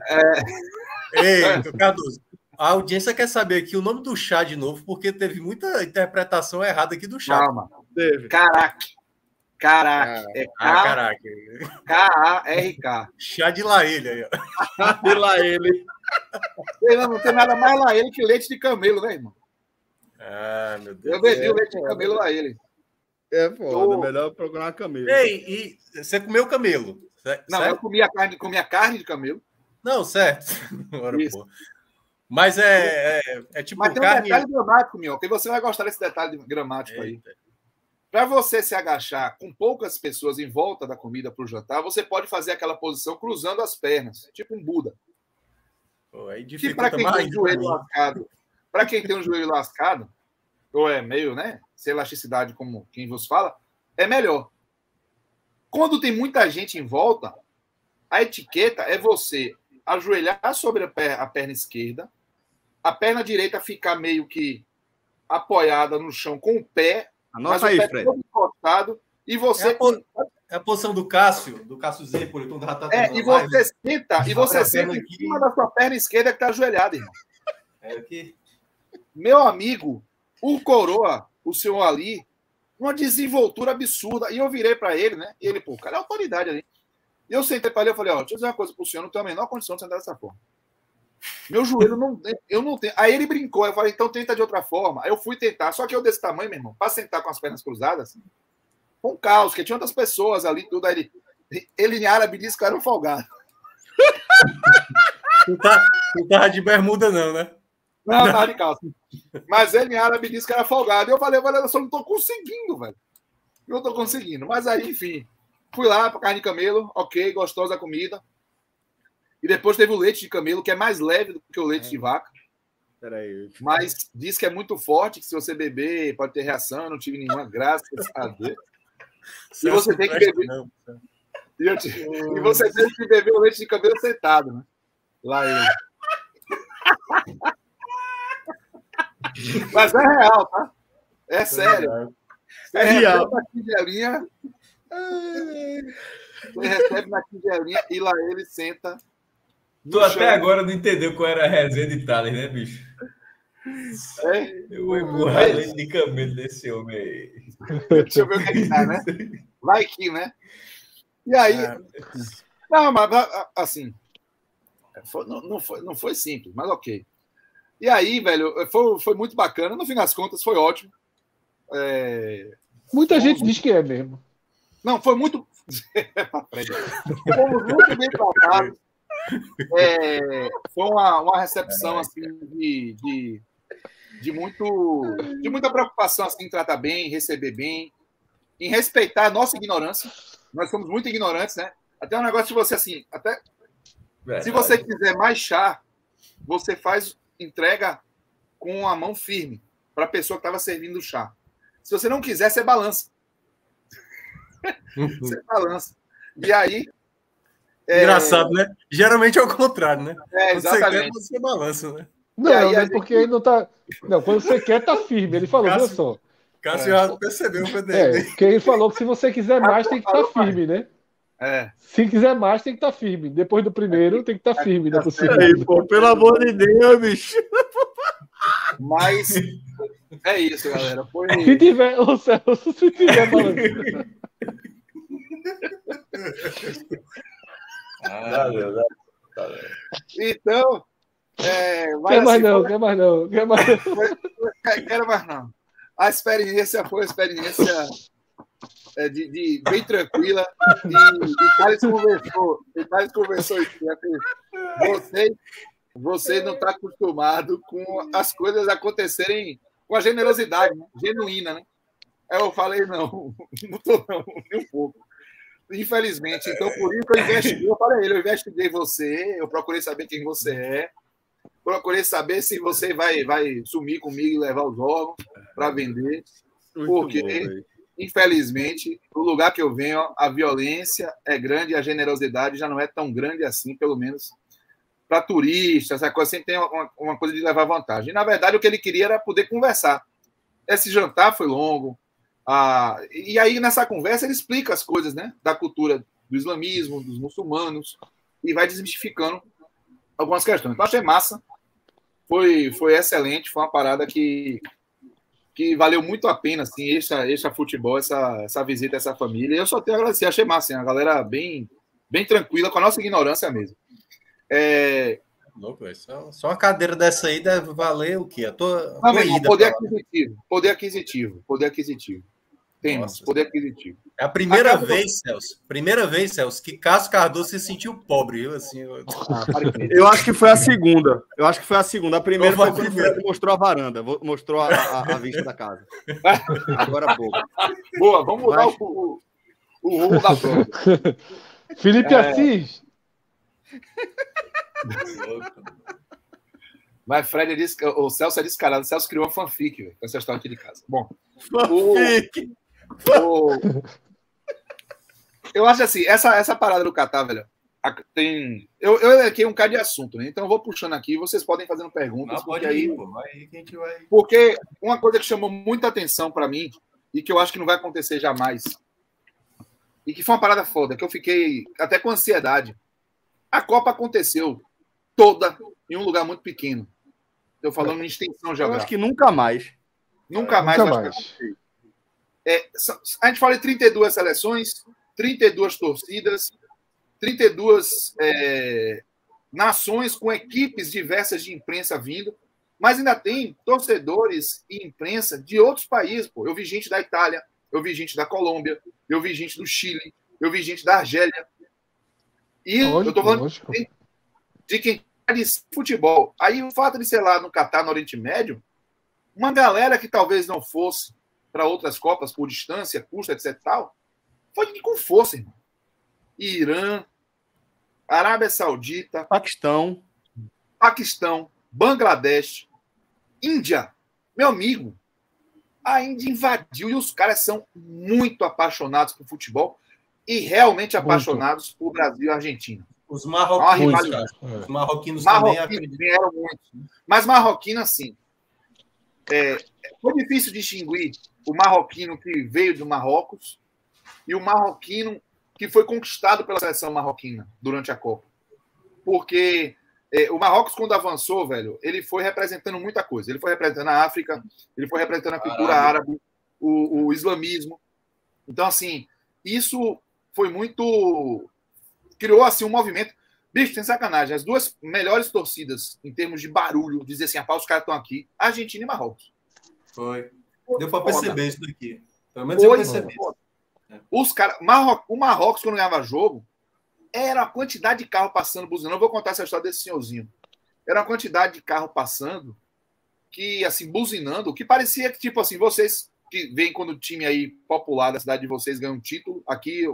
Ei, Cardoso, a audiência quer saber aqui o nome do chá de novo, porque teve muita interpretação errada aqui do chá. calma. Teve. Caraca. Caraca. É Ah, caraca. K-A-R-K. Chá de laelha aí, ó. De lá Não, tem nada mais lá ele que leite de camelo, né, irmão? Ah, meu Deus. Eu bebi É, o leite de camelo lá ele. É foda, Ô. melhor procurar camisa. Ei, e você comeu camelo? cer- Não, certo? eu comia carne, comia carne de camelo. Não, certo. [LAUGHS] Ora, Isso. pô. Mas é, é, é tipo Mas tem um carne. detalhe gramático, meu, que você vai gostar desse detalhe gramático aí. Eita. Para você se agachar com poucas pessoas em volta da comida para o jantar, você pode fazer aquela posição cruzando as pernas, tipo um Buda. Pô, aí Que para quem tem mais. um joelho lascado, para quem tem um joelho lascado, ou é meio, né, sem elasticidade como quem vos fala, é melhor. Quando tem muita gente em volta, a etiqueta é você ajoelhar sobre a per- a perna esquerda, a perna direita ficar meio que apoiada no chão com o pé, mas Anota o aí, pé Fred. todo encostado, e É você a, po- é a posição do Cássio, do Cássio Zepoli, quando já tá é, e live. você senta, e você Abre a senta em aqui. cima da sua perna esquerda que está ajoelhada, irmão. É aqui. Meu amigo, o Coroa, o senhor ali, uma desenvoltura absurda. E eu virei para ele, né? E ele, pô, o cara é autoridade ali. E eu sentei para ele e falei, ó, deixa eu dizer uma coisa pro senhor, não tenho a menor condição de sentar dessa forma. Meu joelho não. Eu não tenho. Aí ele brincou, eu falei, então tenta de outra forma. Aí eu fui tentar, só que eu desse tamanho, meu irmão, para sentar com as pernas cruzadas, foi um caos, porque tinha outras pessoas ali, tudo. Aí ele, ele em árabe disse que eu era um folgado. Não tá, não tava de bermuda, não, né? Não, tava de calça. Mas ele em árabe disse que era folgado. E eu falei, olha, eu só não tô conseguindo, velho. Não tô conseguindo. Mas aí, enfim, fui lá para carne de camelo, ok, gostosa a comida. E depois teve o leite de camelo, que é mais leve do que o leite de vaca. Peraí. Mas diz que é muito forte, que se você beber pode ter reação. Não tive nenhuma graça a Deus. E você tem que beber. Não. E, te- e você tem que beber o leite de camelo sentado, né? Lá ele. [LAUGHS] Mas é real, tá? É sério. Você É real. recebe na tigelinha. Você recebe na tigelinha e lá ele senta. Tu até chão. agora não entendeu qual era a resenha de Thales, né, bicho? É, Eu vou empurrar de camelo desse homem aí. deixa eu ver o que, é que tá, né? Vai que, né? E aí. Ah, Não, mas a- a- assim. foi- não, não foi, não foi simples, mas ok. E aí, velho, foi, foi muito bacana. No fim das contas, foi ótimo. É, Muita gente diz que é mesmo. Não, foi muito. [LAUGHS] Fomos muito bem tratados. É, foi uma, uma recepção assim, de, de, de, muito, de muita preocupação assim, em tratar bem, em receber bem, em respeitar a nossa ignorância. Nós somos muito ignorantes, né? Até um negócio de você assim, até se você quiser mais chá, você faz entrega com a mão firme para a pessoa que estava servindo o chá. Se você não quiser, você balança. Você balança. E aí. é, Engraçado, né? Geralmente é o contrário, né? É, Quando você quer, exatamente. você balança, né? Não, aí né, gente- porque aí não tá. Não, quando você quer, tá firme. Ele falou, Cássio- viu só. Cássio já percebeu o É, dele. porque ele falou que se você quiser mais, tem que estar firme, né? É. Se quiser mais, tem que estar firme. Depois do primeiro, tem que estar firme, né? Pro Peraí, segundo. pô, pelo amor de Deus, bicho. Mas é isso, galera. Foi. [LAUGHS] Se tiver, ô Celso, se tiver balançando. Ah, meu Deus. Então. É, vai Quer mais assim, não, quer mais não, quer mais não. [LAUGHS] Quero mais não. A experiência foi uma experiência é, de, de- bem tranquila. E, e Thales conversou. E Thales conversou isso. né? Você, você não está acostumado com as coisas acontecerem com a generosidade, né? genuína, né? Aí eu falei, não, [LAUGHS] não estou não, nem um pouco. Infelizmente, então por isso eu investiguei, eu falei ele, eu investiguei você, eu procurei saber quem você é. Procurei saber se você vai, vai sumir comigo e levar os órgãos para vender. Porque, bom, infelizmente, o lugar que eu venho, a violência é grande e a generosidade já não é tão grande assim, pelo menos para turistas, essa coisa sempre tem uma, uma, coisa de levar vantagem. E, na verdade, o que ele queria era poder conversar. Esse jantar foi longo. Ah, e aí, nessa conversa, ele explica as coisas né, da cultura do islamismo, dos muçulmanos, e vai desmistificando algumas questões. Então, achei massa. Foi, foi excelente. Foi uma parada que, que valeu muito a pena, assim, essa, essa futebol, essa, essa visita a essa família. E eu só tenho a agradecer. Achei massa, assim, a galera bem, bem tranquila, com a nossa ignorância mesmo. É... Louco, só, só uma cadeira dessa aí deve valer o quê? A tua, Não, poder aquisitivo, poder aquisitivo, poder aquisitivo. Temos, poder aquisitivo. É a primeira vez, Celso, primeira vez, Celso, que Cássio Cardoso se sentiu pobre, viu? Assim, eu... Ah, eu acho que foi a segunda. Eu acho que foi a segunda. A primeira foi quando o mostrou a varanda, mostrou a, a, a, vista da casa. Agora pouco. Boa, vamos mudar Mas... o, o, o rumo da prova. [LAUGHS] Felipe é... Assis. Mas Fred disse que o Celso é descarado. O Celso criou uma fanfic com essa história aqui de casa. Bom, fanfic. O, eu acho assim, essa, essa parada do Catar, velho, tem. Eu, eu aqui um cara de assunto, né? Então eu vou puxando aqui, vocês podem fazendo perguntas. Não, porque aí, ir, pô, vai... Porque uma coisa que chamou muita atenção para mim, e que eu acho que não vai acontecer jamais, e que foi uma parada foda, que eu fiquei até com ansiedade a Copa aconteceu toda em um lugar muito pequeno. Estou falando em extensão geográfica. Eu acho que nunca mais. Nunca mais. Nunca mais. É, a gente fala de 32 seleções, 32 torcidas, 32 é, nações com equipes diversas de imprensa vindo, mas ainda tem torcedores e imprensa de outros países. Pô. Eu vi gente da Itália, eu vi gente da Colômbia, eu vi gente do Chile, eu vi gente da Argélia, e lógico, eu tô falando de, de quem de futebol. Aí o fato de ser lá no Catar, no Oriente Médio, uma galera que talvez não fosse para outras Copas por distância, custo, etc. tal, foi com força, irmão. Irã, Arábia Saudita, Paquistão, Paquistão, Bangladesh, Índia, meu amigo. A Índia invadiu e os caras são muito apaixonados por futebol e realmente apaixonados muito. por Brasil e Argentina. Os marroquinos, Os marroquinos, marroquinos também vieram muito. Mas marroquino, assim, é, foi difícil distinguir o marroquino que veio do Marrocos e o marroquino que foi conquistado pela seleção marroquina durante a Copa. Porque é, o Marrocos, quando avançou, velho, ele foi representando muita coisa. Ele foi representando a África, ele foi representando a cultura árabe, o, o islamismo. Então, assim, isso foi muito. criou assim um movimento. Bicho, sem sacanagem. As duas melhores torcidas em termos de barulho, dizer assim, ah, os caras estão aqui, Argentina e Marrocos. Foi. Deu para perceber isso daqui. Pelo menos eu percebi. Os cara, Marro... O Marrocos, quando ganhava jogo, era a quantidade de carro passando, buzinando. Eu vou contar essa história desse senhorzinho. Era uma quantidade de carro passando que, assim, buzinando, que parecia que, tipo assim, vocês que vem quando o time aí popular da cidade de vocês ganha um título, aqui,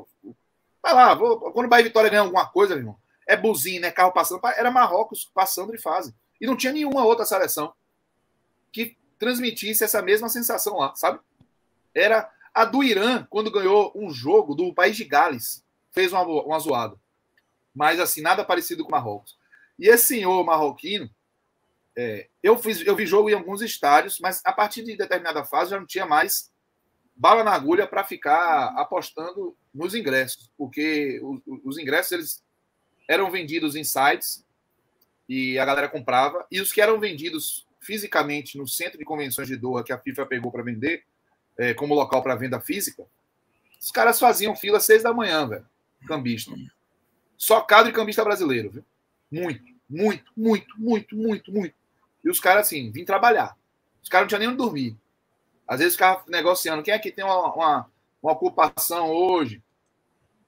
vai lá, vou, quando o Bahia Vitória ganha alguma coisa, meu irmão, é buzina, né? Carro passando, era Marrocos passando de fase. E não tinha nenhuma outra seleção que transmitisse essa mesma sensação lá, sabe? Era a do Irã, quando ganhou um jogo do país de Gales, fez uma, uma zoada. Mas, assim, nada parecido com Marrocos. E esse senhor marroquino, é, eu, fiz, eu vi jogo em alguns estádios, mas a partir de determinada fase já não tinha mais bala na agulha para ficar apostando nos ingressos, porque os, os, ingressos eles eram vendidos em sites e a galera comprava, e os que eram vendidos fisicamente no centro de convenções de Doha, que a FIFA pegou para vender é, como local para venda física, os caras faziam fila às seis da manhã, velho, cambista. Só cadro e cambista brasileiro, viu? Muito, muito, muito, muito, muito, muito. E os caras, assim, vim trabalhar. Os caras não tinham nem onde dormir. Às vezes ficavam negociando. Quem é que tem uma, uma, uma ocupação hoje?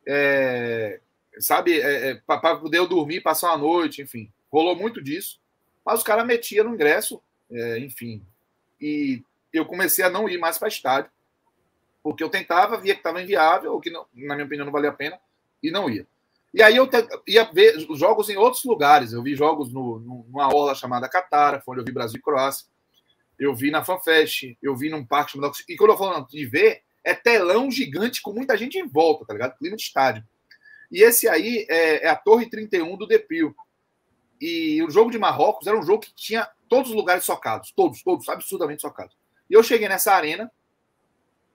É, sabe, é, é, para poder eu dormir, passar uma noite, enfim. Rolou muito disso. Mas os caras metiam no ingresso, é, enfim. E eu comecei a não ir mais para estádio. Porque eu tentava, via que estava inviável, ou que, não, na minha opinião, não valia a pena, e não ia. E aí eu ia ver jogos em outros lugares. Eu vi jogos no, no, numa orla chamada Catara, onde eu vi Brasil e Croácia. Eu vi na FanFest, eu vi num parque chamado. E quando eu falo de ver, é telão gigante com muita gente em volta, tá ligado? Clima de estádio. E esse aí é, é a Torre 31 do Depil. E o jogo de Marrocos era um jogo que tinha todos os lugares socados, todos, todos, absurdamente socados. E eu cheguei nessa arena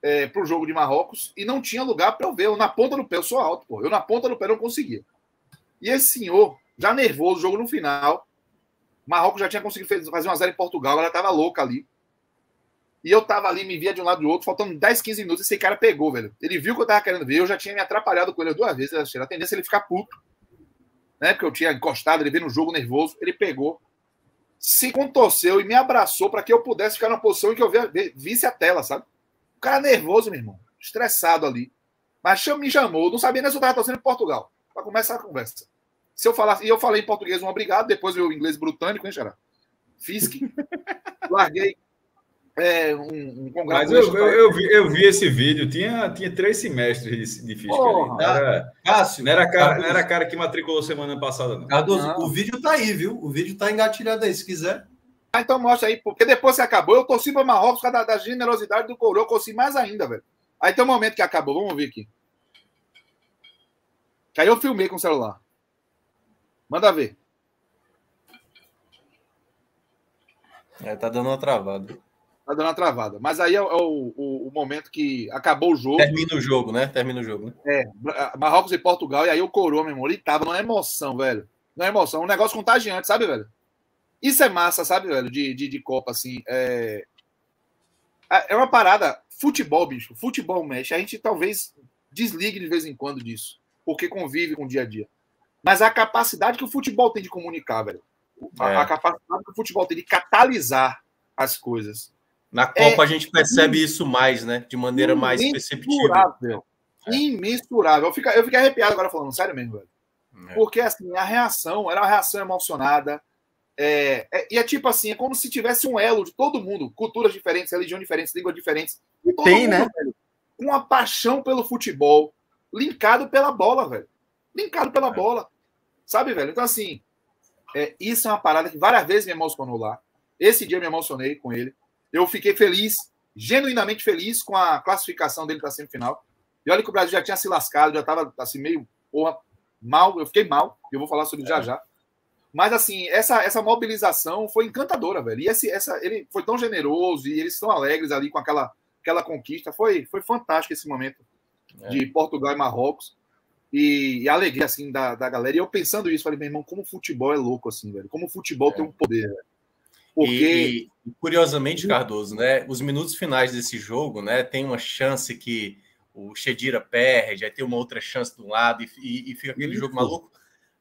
é, para o jogo de Marrocos e não tinha lugar para eu ver. Eu na ponta do pé, eu sou alto, pô. Eu na ponta do pé não conseguia. E esse senhor, já nervoso, jogo no final, Marrocos já tinha conseguido fazer uma zero em Portugal, ela estava louca ali. E eu tava ali, me via de um lado do outro, faltando 10, 15 minutos, esse cara pegou, velho. Ele viu que eu tava querendo ver, eu já tinha me atrapalhado com ele duas vezes. A tendência é ele ficar puto. Né? Porque eu tinha encostado, ele veio no jogo nervoso, ele pegou, se contorceu e me abraçou para que eu pudesse ficar na posição em que eu visse a tela, sabe? O cara nervoso, meu irmão, estressado ali. Mas me chamou, não sabia nem se eu tava torcendo em Portugal. Para começar a conversa. Se eu falasse, e eu falei em português um obrigado, depois o inglês britânico, hein, Xará? Fisk. [LAUGHS] Larguei é, um, um Mas eu, eu, eu, vi, eu vi esse vídeo, tinha, tinha três semestres de, de física. Porra, era, Cássio, não era, cara, não era cara que matriculou semana passada, não. Cardoso, não. o vídeo tá aí, viu? O vídeo tá engatilhado aí, se quiser. Ah, então mostra aí, porque depois que acabou, eu torci para Marrocos por causa da, da, generosidade do Coroa, eu torci mais ainda, velho. Aí tem um momento que acabou, vamos ver aqui. Que aí eu filmei com o celular. Manda ver. É, tá dando uma travada. Tá dando uma travada. Mas aí é, o, o, o, momento que acabou o jogo. Termina o jogo, né? Termina o jogo, né? É, Marrocos e Portugal, e aí o Coroa, meu irmão, ele tava numa emoção, velho. Numa emoção, um negócio contagiante, sabe, velho? Isso é massa, sabe, velho, de, de, de Copa, assim. É... é uma parada. Futebol, bicho. Futebol mexe. A gente talvez desligue de vez em quando disso, porque convive com o dia a dia. Mas a capacidade que o futebol tem de comunicar, velho. É. A, a capacidade que o futebol tem de catalisar as coisas. Na Copa é, a gente percebe isso mais, né? De maneira mais perceptível. É. Imensurável. Eu fiquei, eu fiquei arrepiado agora falando, sério mesmo, velho. É. Porque assim, a reação era uma reação emocionada. É, é, e é tipo assim, é como se tivesse um elo de todo mundo, culturas diferentes, religiões diferentes, línguas diferentes. Tem, mundo, né? Velho, com uma paixão pelo futebol, linkado pela bola, velho. Linkado pela é. bola. Sabe, velho? Então, assim, é, isso é uma parada que várias vezes me emocionou lá. Esse dia eu me emocionei com ele. Eu fiquei feliz, genuinamente feliz com a classificação dele para a semifinal. E olha que o Brasil já tinha se lascado, já estava assim, meio porra, mal. Eu fiquei mal, eu vou falar sobre é. já já. Mas assim, essa, essa mobilização foi encantadora, velho. E esse, essa, ele foi tão generoso e eles estão alegres ali com aquela, aquela conquista. Foi, foi fantástico esse momento é. de Portugal e Marrocos. E, e, a alegria assim da, da galera. E eu pensando isso, falei, meu irmão, como o futebol é louco assim, velho. Como o futebol é. tem um poder, velho. Porque... E, e, curiosamente, Cardoso, né, os minutos finais desse jogo, né, tem uma chance que o Chedira perde, aí tem uma outra chance do lado e, e fica aquele Isso. jogo maluco,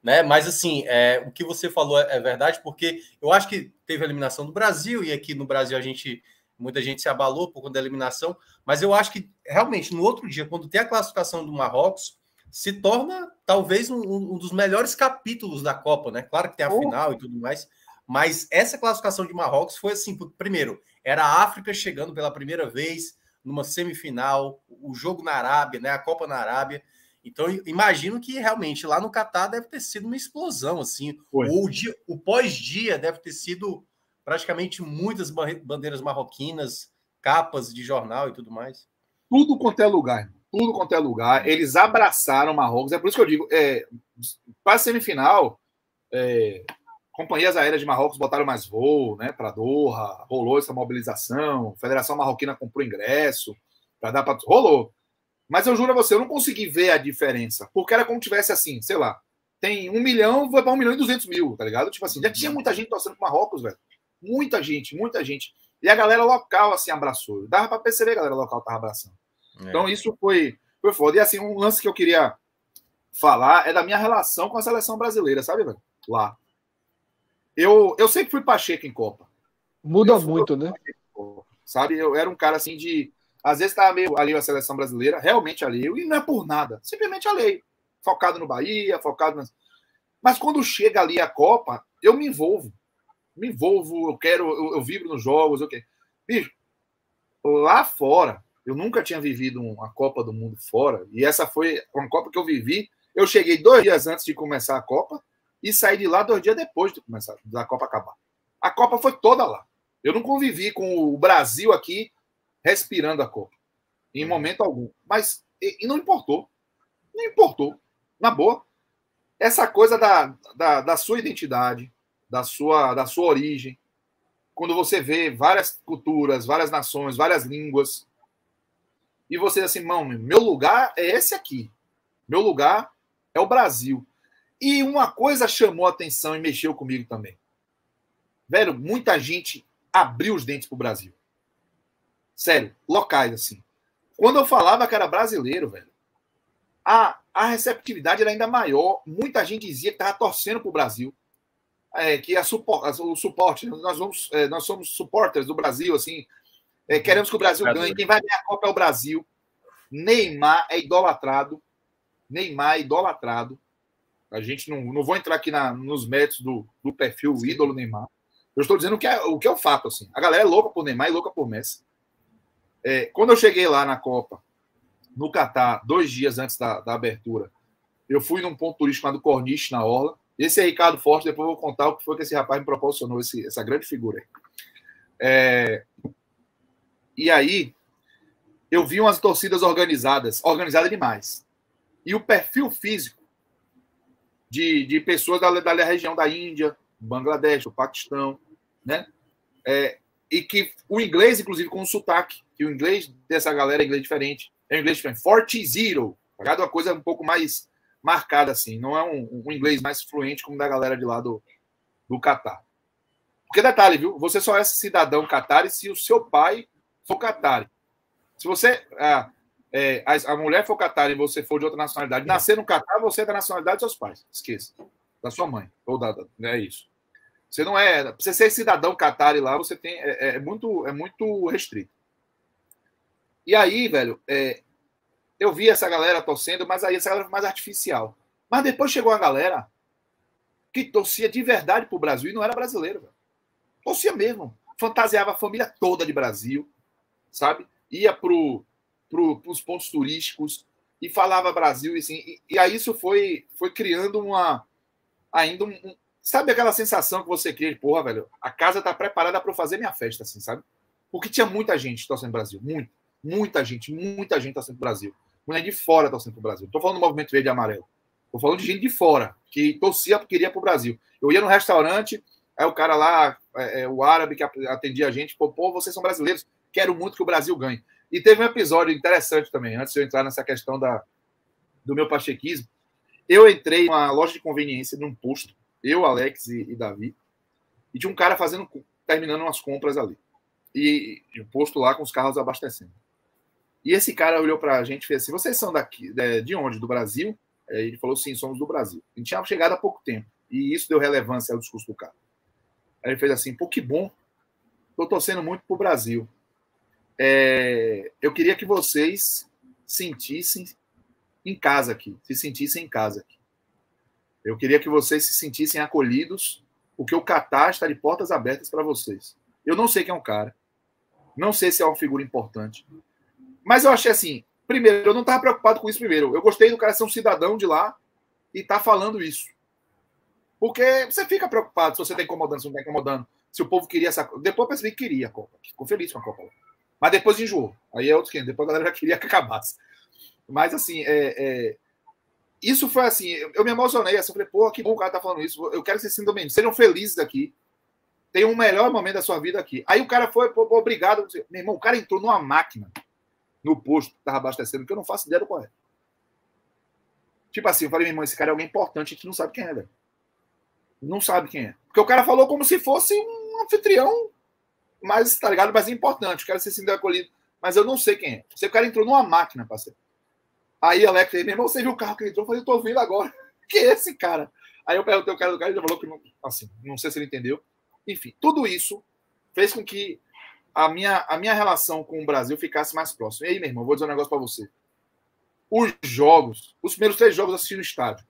né? Mas assim, é, o que você falou é, é, verdade, porque eu acho que teve a eliminação do Brasil e aqui no Brasil a gente muita gente se abalou por conta da eliminação, mas eu acho que realmente no outro dia, quando tem a classificação do Marrocos, se torna talvez um, um dos melhores capítulos da Copa, né? Claro que tem a oh. final e tudo mais, mas essa classificação de Marrocos foi assim: primeiro, era a África chegando pela primeira vez numa semifinal, o jogo na Arábia, né? A Copa na Arábia. Então, imagino que realmente lá no Catar deve ter sido uma explosão, assim. Foi. O, dia, o pós-dia deve ter sido praticamente muitas bandeiras marroquinas, capas de jornal e tudo mais. Tudo quanto é lugar, tudo quanto é lugar. Eles abraçaram Marrocos. É por isso que eu digo, é, para a semifinal, é, companhias aéreas de Marrocos botaram mais voo, né, para Doha, rolou essa mobilização, a Federação Marroquina comprou ingresso para dar para rolou. Mas eu juro a você, eu não consegui ver a diferença, porque era como tivesse assim, sei lá, tem um milhão, vai para um milhão e duzentos mil, tá ligado? Tipo assim, já tinha muita gente torcendo para Marrocos, velho. Muita gente, muita gente. E a galera local, assim, abraçou. Dava para perceber a galera local tava abraçando. É. Então, isso foi, foi foda. E, assim, um lance que eu queria falar é da minha relação com a seleção brasileira, sabe, velho? Lá. Eu, eu sempre fui Pacheco em Copa. Muda muito, né? sabe? Eu era um cara assim de. Às vezes estava meio alheio à seleção brasileira, realmente alheio, e não é por nada, simplesmente alheio. Focado no Bahia, focado nas. Mas quando chega ali a Copa, eu me envolvo. Me envolvo, eu quero, eu, eu vibro nos jogos, ok. Bicho, lá fora, eu nunca tinha vivido uma Copa do Mundo fora, e essa foi uma Copa que eu vivi Eu cheguei dois dias antes de começar a Copa e saí de lá dois dias depois de começar da Copa acabar. A Copa foi toda lá. Eu não convivi com o Brasil aqui respirando a Copa em momento algum. Mas e, e não importou. Não importou. Na boa. Essa coisa da, da, da sua identidade, da sua, da sua origem, quando você vê várias culturas, várias nações, várias línguas, e você assim, mão, meu lugar é esse aqui. Meu lugar é o Brasil. E uma coisa chamou a atenção e mexeu comigo também. Velho, muita gente abriu os dentes pro Brasil. Sério, locais assim. Quando eu falava que era brasileiro, velho, a, a receptividade era ainda maior. Muita gente dizia que estava torcendo pro Brasil. É, que a supor, o suporte, nós, vamos, é, nós somos supporters do Brasil, assim, é, queremos que o Brasil ganhe. Quem vai ganhar a Copa é o Brasil. Neymar é idolatrado. Neymar é idolatrado. A gente não, não vou entrar aqui na, nos métodos do, do perfil ídolo Neymar. Eu estou dizendo o que, é, o que é o fato. Assim. A galera é louca por Neymar e louca por Messi. É, quando eu cheguei lá na Copa, no Catar, dois dias antes da, da abertura, eu fui num ponto turístico chamado Corniche, na Orla. Esse é Ricardo Forte, depois eu vou contar o que foi que esse rapaz me proporcionou, esse, essa grande figura aí. É, e aí, eu vi umas torcidas organizadas, organizadas demais. E o perfil físico de, de pessoas da, da região da Índia, Bangladesh, o Paquistão, né? É, e que o inglês, inclusive, com o sotaque, que o inglês dessa galera é inglês diferente. É um inglês diferente. Forte zero. Tá uma coisa um pouco mais marcada, assim. Não é um, um inglês mais fluente como da galera de lá do, do Catar. Porque detalhe, viu? Você só é cidadão catar se o seu pai for catar. Se você. A, é, a, a, mulher for catar e você for de outra nacionalidade, nascer no Catar, você é da nacionalidade dos seus pais. Esqueça. Da sua mãe. Ou da, da é isso. Você não é. Pra você ser cidadão catar lá, você tem. É, é, muito, é muito restrito. E aí, velho, é, eu vi essa galera torcendo, mas aí essa galera foi mais artificial. Mas depois chegou a galera que torcia de verdade pro Brasil e não era brasileiro, velho. Torcia mesmo. Fantasiava a família toda de Brasil sabe? Ia para os pontos turísticos e falava Brasil, e, assim, e, e aí isso foi, foi criando uma. Ainda um, um, Sabe aquela sensação que você cria porra, velho, a casa tá preparada para fazer minha festa, assim, sabe? Porque tinha muita gente torcendo Brasil, muito, muita gente, muita gente torcendo Brasil. Mulher de fora torcendo pro Brasil. Tô falando do movimento verde e amarelo. Tô falando de gente de fora, que torcia porque queria pro Brasil. Eu ia no restaurante, aí o cara lá, é, é, o árabe que atendia a gente, pô, pô, vocês são brasileiros. Quero muito que o Brasil ganhe. E teve um episódio interessante também, antes de eu entrar nessa questão da, do meu pachequismo. Eu entrei numa loja de conveniência, num posto, eu, Alex e, e Davi, e tinha um cara fazendo, terminando umas compras ali. E, e o posto lá com os carros abastecendo. E esse cara olhou para a gente e fez assim: vocês são daqui, de onde? Do Brasil? Ele falou: sim, somos do Brasil. A gente tinha chegado há pouco tempo. E isso deu relevância ao discurso do cara. Aí ele fez assim: pô, que bom. Estou torcendo muito para o Brasil é, eu queria que vocês sentissem em casa aqui, se sentissem em casa aqui. Eu queria que vocês se sentissem acolhidos, porque o Catar está de portas abertas para vocês. Eu não sei quem é o cara, não sei se é uma figura importante, mas eu achei assim. Primeiro, eu não estava preocupado com isso primeiro. Eu gostei do cara ser um cidadão de lá e tá falando isso. Porque você fica preocupado se você está incomodando, se não está incomodando, se o povo queria essa. Depois eu percebi que queria a Copa. Ficou feliz com a Copa. Mas depois enjoou. Aí é outro que Depois a galera já queria que acabasse. Mas assim, é, é... isso foi assim. Eu me emocionei. Assim, eu falei, pô, que bom o cara tá falando isso. Eu quero que vocês sintam bem. Sejam felizes aqui. Tenham um melhor momento da sua vida aqui. Aí o cara foi, pô, obrigado. Meu irmão, o cara entrou numa máquina no posto que tava abastecendo, que eu não faço ideia do qual é. Tipo assim, eu falei, meu irmão, esse cara é alguém importante, a gente não sabe quem é, velho. Não sabe quem é. Porque o cara falou como se fosse um anfitrião mas, tá ligado? Mas é importante, o cara se sentir acolhido. Mas eu não sei quem é. Você, o cara entrou numa máquina, parceiro. Aí, Alex, meu irmão, você viu o carro que ele entrou? Eu falei, eu tô vendo agora. [LAUGHS] que é esse cara? Aí eu perguntei o cara do cara, ele falou que não, assim, não sei se ele entendeu. Enfim, tudo isso fez com que a minha, a minha relação com o Brasil ficasse mais próxima. E aí, meu irmão, vou dizer um negócio para você. Os jogos, os primeiros três jogos eu assisti no estádio.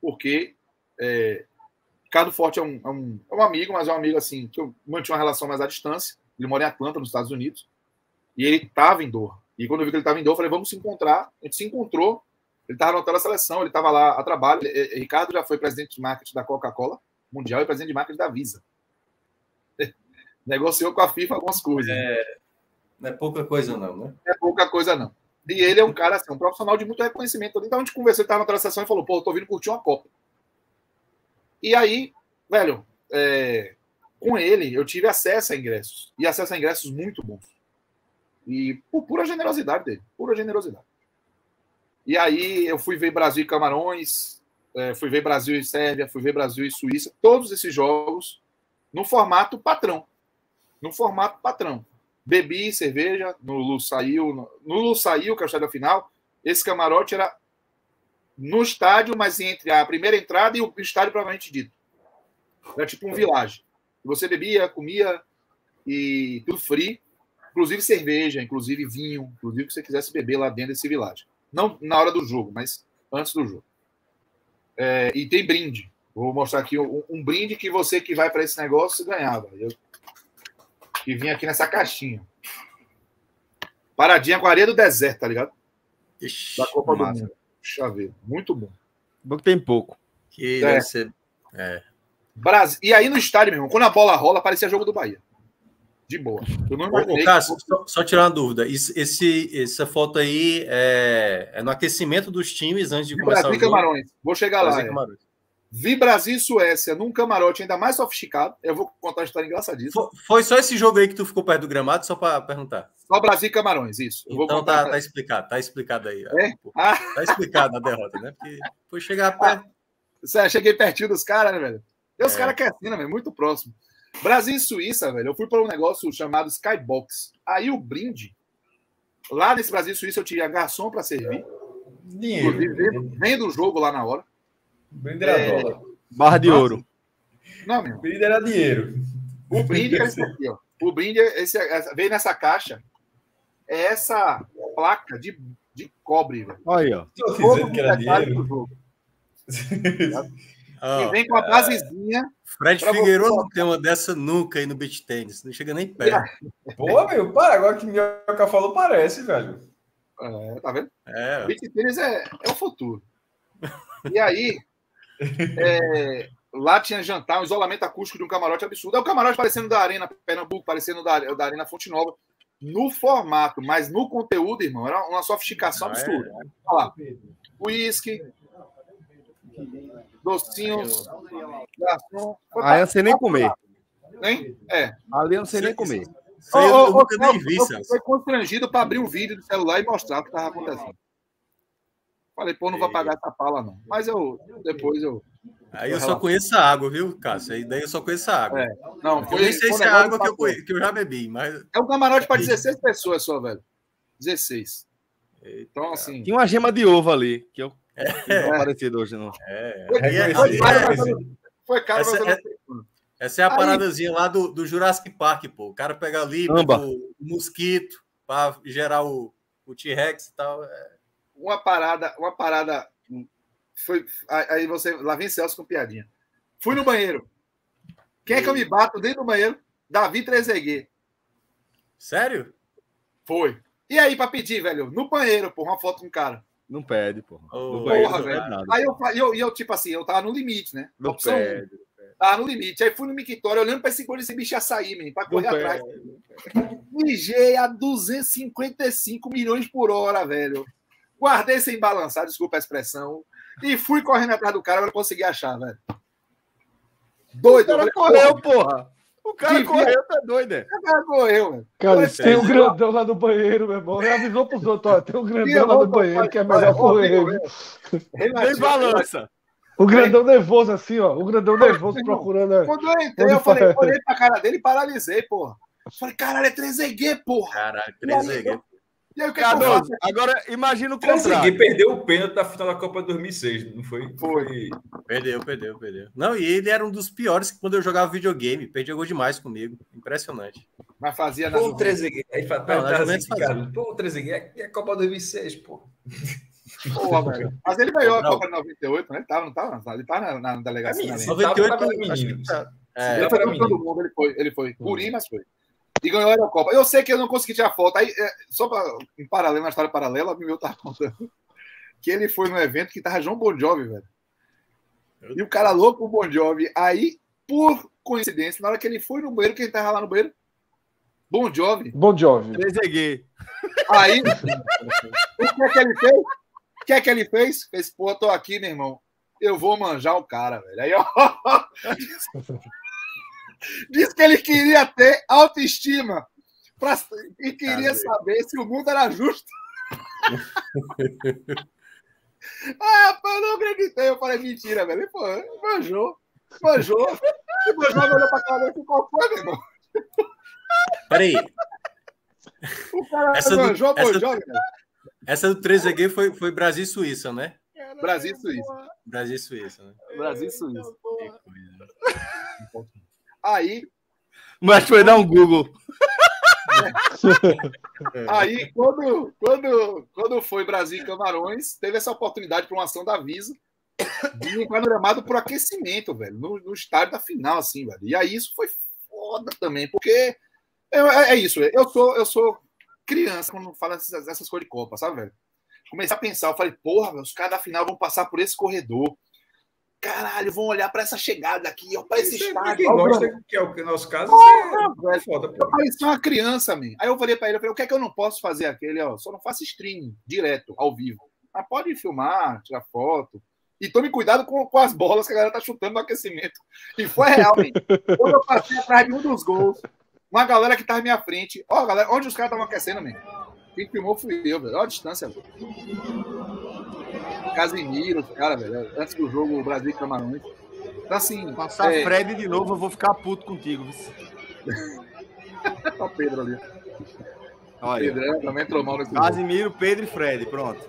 Porque é, Ricardo Forte é um, é, um, é um amigo, mas é um amigo assim, que eu mantinha uma relação mais à distância. Ele mora em Atlanta, nos Estados Unidos. E ele estava em Doha. E quando eu vi que ele estava em Doha, eu falei, vamos se encontrar. A gente se encontrou Ele estava na seleção, ele estava lá a trabalho. Ricardo já foi presidente de marketing da Coca-Cola Mundial e presidente de marketing da Visa. [LAUGHS] Negociou com a FIFA algumas coisas. É, não é pouca coisa, não, né? Não é pouca coisa, não. E ele é um cara, assim, um profissional de muito reconhecimento. Então a gente conversou, ele estava na transação e falou: pô, eu tô vindo curtir uma Copa. E aí, velho, é, com ele eu tive acesso a ingressos. E acesso a ingressos muito bons. E por pura generosidade dele. Pura generosidade. E aí eu fui ver Brasil e Camarões, é, fui ver Brasil e Sérvia, fui ver Brasil e Suíça, todos esses jogos no formato patrão. No formato patrão bebi cerveja no Lu saiu. No Lu saiu, que é o estádio final. Esse camarote era no estádio, mas entre a primeira entrada e o estádio provavelmente dito. Era tipo um vilage. Você bebia, comia e tudo free, inclusive cerveja, inclusive vinho, inclusive o que você quisesse beber lá dentro desse vilage. Não na hora do jogo, mas antes do jogo. É, e tem brinde. Vou mostrar aqui um, um brinde que você que vai para esse negócio ganhava. Eu que vinha aqui nessa caixinha. Paradinha com areia do deserto, tá ligado? Ixi, da Copa massa. do Mundo. Ver. Muito bom. Bom que tem pouco. Que é. deve ser. É. Brasil. E aí no estádio, meu irmão, quando a bola rola, parecia jogo do Bahia. De boa. Eu não Ô, Cássio, só, só, tirar uma dúvida. Esse, essa foto aí é, é no aquecimento dos times antes de começar Brasil o jogo. Camarões. Vou chegar Brasil lá. É. Camarões. Vi Brasil e Suécia num camarote ainda mais sofisticado. Eu vou contar uma história engraçadíssima. Foi, só esse jogo aí que tu ficou perto do gramado, só para perguntar. Só Brasil e Camarões, isso. Eu então tá, tá, explicado, tá explicado aí. É? Ah. Tá explicado a derrota, né? Porque foi chegar perto. Ah, cheguei pertinho dos caras, né, velho? E os é. caras querem, né, velho? Muito próximo. Brasil e Suíça, velho, eu fui para um negócio chamado Skybox. Aí o brinde, lá nesse Brasil e Suíça eu tinha garçom para servir. Dinheiro. Vem do jogo lá na hora. Brinde era é... dólar. Barra de Nossa. ouro. Não, meu. O brinde era dinheiro. O brinde é esse [LAUGHS] aqui, ó. O brinde é esse, é, veio nessa caixa. É essa placa de, de cobre, velho. Olha aí, ó. Tô dizendo que era dinheiro. [LAUGHS] e vem com a basezinha. Fred Figueiredo não tem uma dessa nunca aí no beach tênis. Não chega nem perto. [LAUGHS] Pô, meu, para. Agora que o Minhoca falou, parece, velho. É, tá vendo? É. Beach tênis é, é o futuro. E aí, é, lá tinha jantar, um isolamento acústico de um camarote absurdo. É o camarote parecendo da Arena Pernambuco, parecendo da, da Arena Fonte Nova, no formato, mas no conteúdo, irmão, era uma sofisticação ah, é? absurda. É. Olha lá. Whisky, docinhos, garçom. Aí eu sei nem comer. Hein? É. Ali eu não sei nem comer. Oh, oh, oh, eu nem vi, Foi constrangido para abrir um vídeo do celular e mostrar o que estava acontecendo. Falei, pô, não vou pagar essa pala, não. Mas eu, depois eu. Aí eu só conheço a água, viu, Cássio? Aí daí eu só conheço a água. É. Não, foi, eu nem sei se é água que eu, que eu já bebi, mas. É um camarote para 16 pessoas só, velho. 16. Então, assim. Tinha uma gema de ovo ali, que eu. É. Não aparecido hoje, não. É. Foi, é, foi, caro, foi caro, essa, mas eu não é, Essa é a paradazinha lá do, do Jurassic Park, pô. O cara pega ali, o mosquito, para gerar o, o T-Rex e tal. É uma parada, uma parada. Foi, aí você. Lá vem Celso com piadinha. Fui no banheiro. Quem é que eu me bato dentro do banheiro? Davi Trezeguet. Sério? Foi. E aí, pra pedir, velho? No banheiro, porra, uma foto com o cara. Não pede, porra. Oh, no banheiro, porra, velho. Nada. Aí eu, eu, eu, tipo assim, eu tava no limite, né? Não Opção pede. Tava no limite. Aí fui no Mictório, olhando pra esse, esse bicho ia sair, menino, pra correr atrás. Mijei a 255 milhões por hora, velho. Guardei sem balançar, desculpa a expressão, e fui correndo atrás do cara para conseguir achar, velho. Doido. O cara correu, porra. O cara Devia... correu, tá doido, é? O cara correu, velho. Cara, tem um grandão lá no banheiro, meu irmão. Ele avisou pros outros, ó, tem um grandão lá no banheiro que é melhor correr. Nem balança. O grandão nervoso, assim, ó. O grandão nervoso procurando. Quando eu entrei, eu falei, olhei pra cara dele e paralisei, porra. Falei, caralho, é 3G, porra. Caralho, 3G. E aí, o que Cardoso, que agora imagina o contrário. perdeu o pênalti da final da Copa 2006, não foi? Foi. Perdeu, perdeu, perdeu. Não, e ele era um dos piores que quando eu jogava videogame. Perdia gol demais comigo. Impressionante. Mas fazia na Pô, o Trezeguet. Aí fala, não, assim, cara, pô, o Trezeguet é, é Copa 2006, pô. Porra. Mas ele ganhou a Copa de 98, né? Ele tava, não tava? Ele tava na, na delegacia. É, 98, acho que tá. É, ele foi todo mundo, ele foi. Ele foi. Curi, mas foi e ganhou a Eurocopa. Eu sei que eu não consegui tirar foto. Aí, é, só pra, em paralelo, na história paralela, o meu tá contando. que ele foi no evento que tava João Bon Jovi, velho. E o cara louco com o Bon Jovi. Aí, por coincidência, na hora que ele foi no banheiro, quem tava lá no banheiro? Bon Jovi. Bon Jovi. Trezeguet. Aí, [LAUGHS] o que é que ele fez? O que é que ele fez? Fez, pô, tô aqui, meu irmão. Eu vou manjar o cara, velho. Aí, ó. [LAUGHS] Diz que ele queria ter autoestima pra, e queria saber se o mundo era justo. [LAUGHS] ah, pô, eu não acreditei. Eu falei, mentira, velho. Pô, manjou. Manjou. E manjou, olhou pra cara e qual foi, meu irmão? Peraí. O cara Essa do- manjou, essa- manjou, velho. Essa do 3G foi, foi Brasil e Suíça, né? Brasil e Suíça. Brasil e Suíça, né? Brasil e Suíça. Que coisa. Aí, Mas foi dar um Google. [LAUGHS] Aí, quando, quando, quando foi Brasil e Camarões, teve essa oportunidade para uma ação da Visa de ir panorama por aquecimento, velho, no, no estádio da final, assim, velho. E aí isso foi foda também, porque eu- é, é isso, velho. eu sou, eu sou criança quando fala essas, essas coisas de Copa, sabe, velho? Comecei a pensar, eu falei, porra, velho, os caras da final vão passar por esse corredor. Caralho, vão olhar para essa chegada aqui, ó, para esse é estádio. quem gosta, que é o que é nosso caso, Porra, é foda, pô. parecia uma criança, man. Aí eu falei pra ele, eu falei, o que é que eu não posso fazer aqui? Ele, ó, só não faço stream direto, ao vivo. Mas pode filmar, tirar foto. E tome cuidado com, com as bolas que a galera tá chutando no aquecimento. E foi real, man. Quando eu passei atrás de um dos gols, uma galera que tava à minha frente, ó, galera, onde os caras estavam aquecendo, man? Quem filmou fui eu, velho. Olha a distância, velho. Casimiro, os caras, velho. Antes do jogo Brasil e Camarões. Então, assim. Passar é, Fred de novo, eu vou ficar puto contigo. Tá o [LAUGHS] Pedro ali. Olha. Pedrão também entrou mal nesse jogo. Pedro e Fred. Pronto.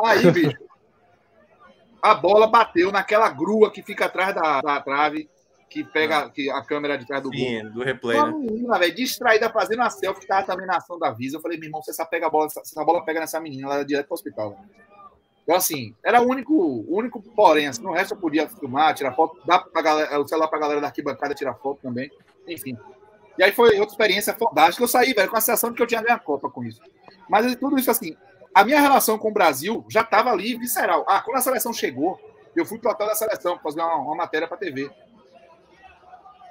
Aí, bicho, a bola bateu naquela grua que fica atrás da, da trave, que pega que a câmera de trás do gol. Sim, do replay, Uma né? menina, velho, distraída fazendo a selfie, que tava também na ação da Visa. Eu falei, meu irmão, se essa, pega a bola, se essa bola pega nessa menina, ela é direto pro hospital. velho. Então, assim, era o único, único porém, assim, no resto eu podia filmar, tirar foto, dá pra galera, o celular pra galera da arquibancada tirar foto também, enfim. E aí foi outra experiência fantástica. Eu saí, velho, com a sensação de que eu tinha ganho a Copa com isso. Mas tudo isso, assim, a minha relação com o Brasil já estava ali visceral. Ah, quando a seleção chegou, eu fui pro hotel da seleção fazer uma, uma matéria pra TV.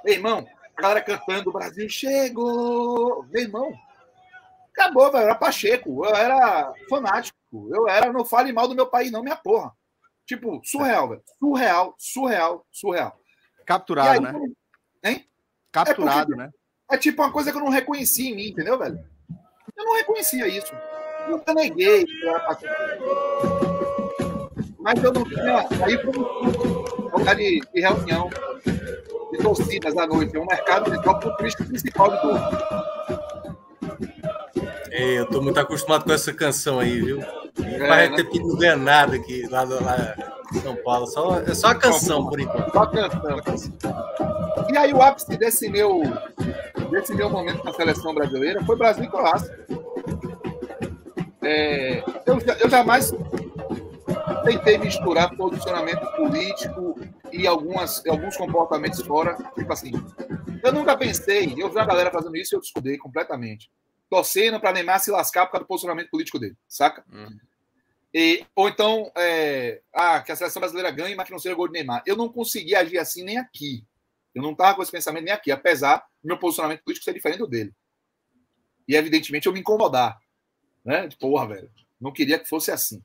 Meu irmão, a galera cantando, o Brasil chegou. Meu irmão, acabou, velho. Eu era Pacheco, eu era fanático. Eu era, não fale mal do meu país, não, minha porra. Tipo, surreal, velho. Surreal, surreal, surreal. Capturado, aí, né? Hein? Capturado, É né? É tipo uma coisa que eu não reconheci em mim, entendeu, velho? Eu não reconhecia isso. Nunca neguei. Mas eu não tinha. Aí foi um lugar de, de reunião de torcidas à noite. É um mercado de troca o triste principal de dor. Ei, eu tô muito acostumado com essa canção aí, viu? É, Parece né? ter ganha nada aqui lá, lá em São Paulo. Só, é só a canção, por enquanto. Só cantando. E aí o ápice desse meu, desse meu momento na seleção brasileira foi Brasil e Croácia. É, eu, eu jamais tentei misturar posicionamento político e algumas, alguns comportamentos fora. Tipo assim, eu nunca pensei, eu vi a galera fazendo isso e eu discordei completamente. Torcendo para Neymar se lascar por causa do posicionamento político dele, saca? Uhum. E, ou então, é, ah, que a seleção brasileira ganhe, mas que não seja gol de Neymar. Eu não consegui agir assim nem aqui. Eu não estava com esse pensamento nem aqui, apesar do meu posicionamento político ser diferente do dele. E, evidentemente, eu me incomodar. Né? De, porra, velho. Não queria que fosse assim.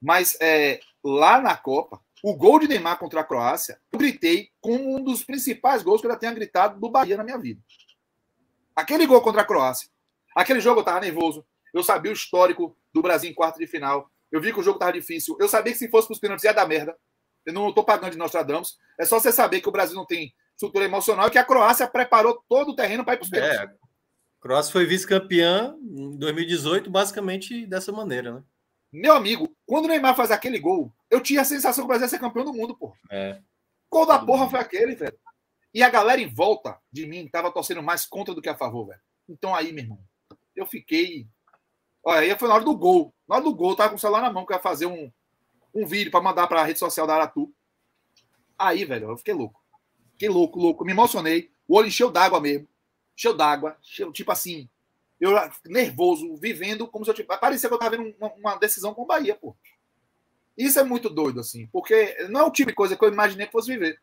Mas é, lá na Copa, o gol de Neymar contra a Croácia, eu gritei como um dos principais gols que eu já tenha gritado do Bahia na minha vida. Aquele gol contra a Croácia. Aquele jogo eu estava nervoso. Eu sabia o histórico do Brasil em quarto de final. Eu vi que o jogo estava difícil. Eu sabia que se fosse para os pênaltis ia dar merda. Eu não estou pagando de Nostradamus. É só você saber que o Brasil não tem estrutura emocional e que a Croácia preparou todo o terreno para ir para os pênaltis. É, Croácia foi vice-campeã em 2018, basicamente dessa maneira, né? Meu amigo, quando o Neymar faz aquele gol, eu tinha a sensação que o Brasil ia ser campeão do mundo, pô. É. Gol da porra foi aquele, velho. E a galera em volta de mim tava torcendo mais contra do que a favor, velho. Então aí, meu irmão, eu fiquei. Olha, aí foi na hora do gol. Na hora do gol, tava com o celular na mão, que eu ia fazer um, um vídeo para mandar para a rede social da Aratu. Aí, velho, eu fiquei louco. Fiquei louco, louco. Me emocionei. O olho encheu d'água mesmo. Encheu d'água. Tipo assim. eu nervoso, vivendo como se eu tivesse. Parecia que eu estava vendo uma, uma, decisão com o Bahia, pô. Isso é muito doido, assim, porque não é o tipo de coisa que eu imaginei que fosse viver.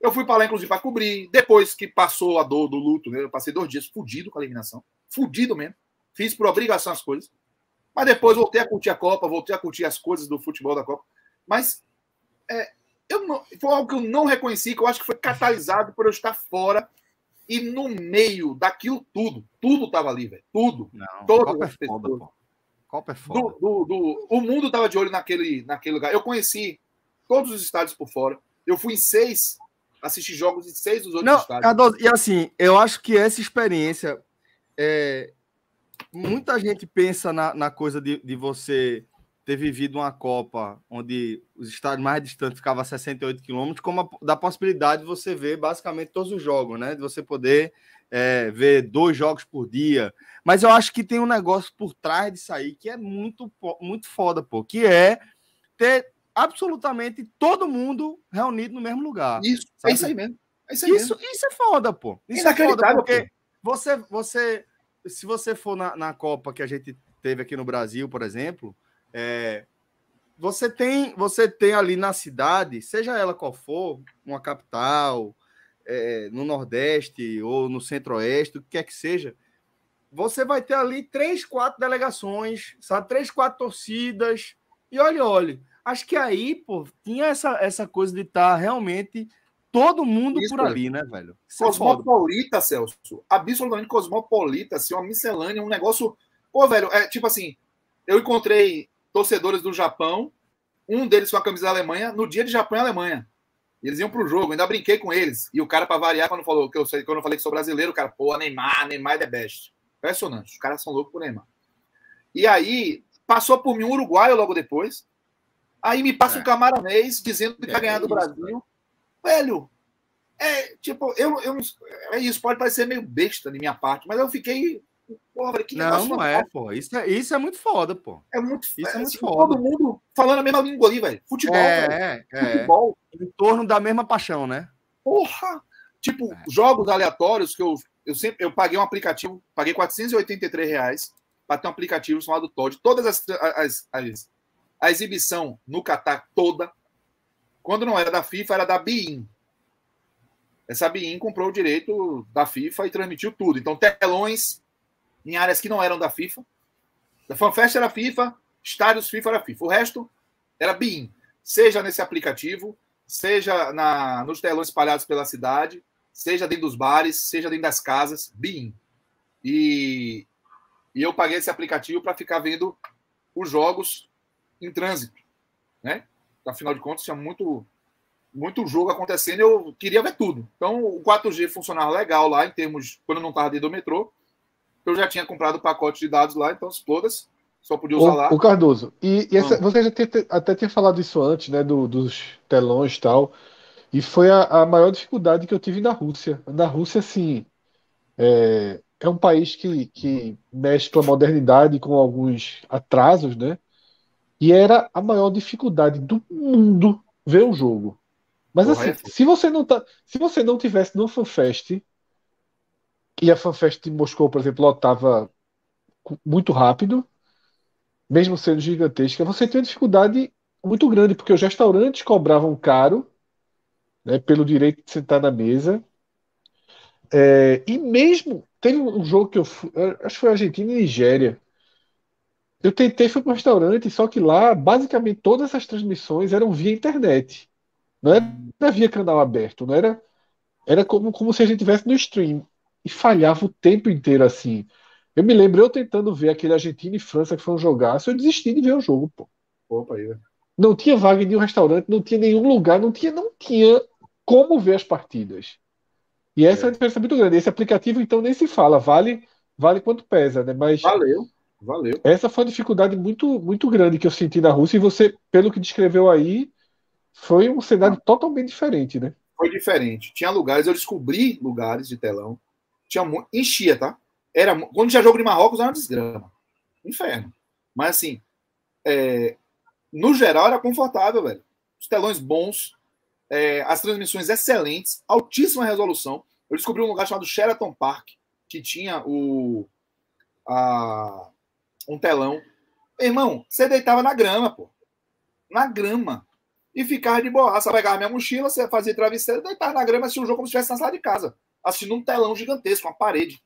Eu fui para lá, inclusive, para cobrir. Depois que passou a dor do luto, né, eu passei dois dias fudido com a eliminação. Fudido mesmo. Fiz por obrigação as coisas. Mas depois voltei a curtir a Copa, voltei a curtir as coisas do futebol da Copa. Mas é, eu não, foi algo que eu não reconheci, que eu acho que foi catalisado por eu estar fora e no meio daquilo tudo. Tudo estava ali, velho. Tudo. Não, Todas Copa as é pessoas. Foda, Copa é foda. Do, do, do, o mundo estava de olho naquele, naquele lugar. Eu conheci todos os estádios por fora. Eu fui em seis assistir jogos em seis dos outros Não, estádios. e assim, eu acho que essa experiência. É, muita gente pensa na, na coisa de, de você ter vivido uma Copa onde os estádios mais distantes ficavam a 68 quilômetros, como a, da possibilidade de você ver basicamente todos os jogos, né? De você poder é, ver dois jogos por dia. Mas eu acho que tem um negócio por trás disso aí que é muito, muito foda, pô, que é ter absolutamente todo mundo reunido no mesmo lugar. Isso, é sabe? é isso aí mesmo. É isso, aí isso, mesmo. isso é foda, pô. Isso é foda, porque pô. você, você, se você for na, na Copa que a gente teve aqui no Brasil, por exemplo, é, você tem você tem ali na cidade, seja ela qual for, uma capital, é, no Nordeste ou no Centro-Oeste, o que quer que seja, você vai ter ali três, quatro delegações, sabe? Três, quatro torcidas. E olha, olha, acho que aí, pô, tinha essa, essa coisa de estar tá realmente todo mundo Isso, por ali, né, velho? Isso é cosmopolita, é Celso. Absolutamente cosmopolita, assim, uma miscelânea, um negócio. Pô, velho, é tipo assim, eu encontrei torcedores do Japão, um deles com a camisa da Alemanha, no dia de Japão e Alemanha. Eles iam pro jogo, ainda brinquei com eles. E o cara, para variar, quando falou que eu sei, quando eu falei que sou brasileiro, o cara, pô, Neymar, Neymar é the best. Impressionante. Os caras são loucos por Neymar. E aí, passou por mim um uruguaio logo depois. Aí me passa é. um camaronês dizendo que é, vai ganhar do Brasil. Velho, é tipo, eu, eu é isso, pode parecer meio besta de minha parte, mas eu fiquei. Porra, que não, não é, pô. Isso é, isso é muito foda, pô. É muito, isso é, é muito tipo, foda. Todo mundo falando a mesma língua ali, velho. Futebol, é, velho. É, Futebol. Em torno da mesma paixão, né? Porra! Tipo, é. jogos aleatórios que eu, eu sempre eu paguei um aplicativo, paguei 483 reais para ter um aplicativo chamado Todd. Todas as, as, as a exibição no Catar toda, quando não era da FIFA, era da BIM. Essa BIM comprou o direito da FIFA e transmitiu tudo. Então, telões em áreas que não eram da FIFA. A FanFest era FIFA, estádios FIFA era FIFA. O resto era BIM. Seja nesse aplicativo, seja na, nos telões espalhados pela cidade, seja dentro dos bares, seja dentro das casas, BIM. E, e eu paguei esse aplicativo para ficar vendo os jogos em trânsito, né? Afinal de contas, tinha muito, muito jogo acontecendo eu queria ver tudo. Então, o 4G funcionava legal lá, em termos, quando eu não estava dentro do metrô. Eu já tinha comprado o pacote de dados lá, então, todas, só podia usar o, lá. O Cardoso, e, e essa, ah. você já tem, até tinha falado isso antes, né, do, dos telões e tal, e foi a, a, maior dificuldade que eu tive na Rússia. Na Rússia, assim, é, é um país que, que mescla modernidade com alguns atrasos, né? E era a maior dificuldade do mundo ver o jogo. Mas assim, se você não tá, se você não tivesse no FanFest e a FanFest de Moscou, por exemplo, lotava muito rápido, mesmo sendo gigantesca, você tinha uma dificuldade muito grande, porque os restaurantes cobravam caro né, pelo direito de sentar na mesa. É, e mesmo teve um jogo que eu fui, acho que foi Argentina e Nigéria, eu tentei, fui para um restaurante, só que lá, basicamente, todas essas transmissões eram via internet. Não era via canal aberto, não era. Era como, como se a gente tivesse no stream. E falhava o tempo inteiro assim. Eu me lembro eu tentando ver aquele Argentina e França que foi um jogaço, eu desisti de ver o jogo, pô. Opa, aí, Não tinha vaga em nenhum restaurante, não tinha nenhum lugar, não tinha, não tinha como ver as partidas. E essa é, é uma diferença muito grande. Esse aplicativo, então, nem se fala, vale, vale quanto pesa, né? Mas Valeu. Valeu. Essa foi uma dificuldade muito, muito grande que eu senti na Rússia, e você, pelo que descreveu aí, foi um cenário totalmente diferente, né? Foi diferente. Tinha lugares, eu descobri lugares de telão. Tinha enchia, tá? Era, quando tinha jogo de Marrocos, era uma desgrama. Inferno. Mas assim, é, no geral era confortável, velho. Os telões bons, é, as transmissões excelentes, altíssima resolução. Eu descobri um lugar chamado Sheraton Park, que tinha o a, um telão. Irmão, você deitava na grama, pô. Na grama. E ficava de. Você pegava minha mochila, você fazia travesseiro, deitava na grama, assistia o jogo como se estivesse na sala de casa. Assistindo um telão gigantesco, uma parede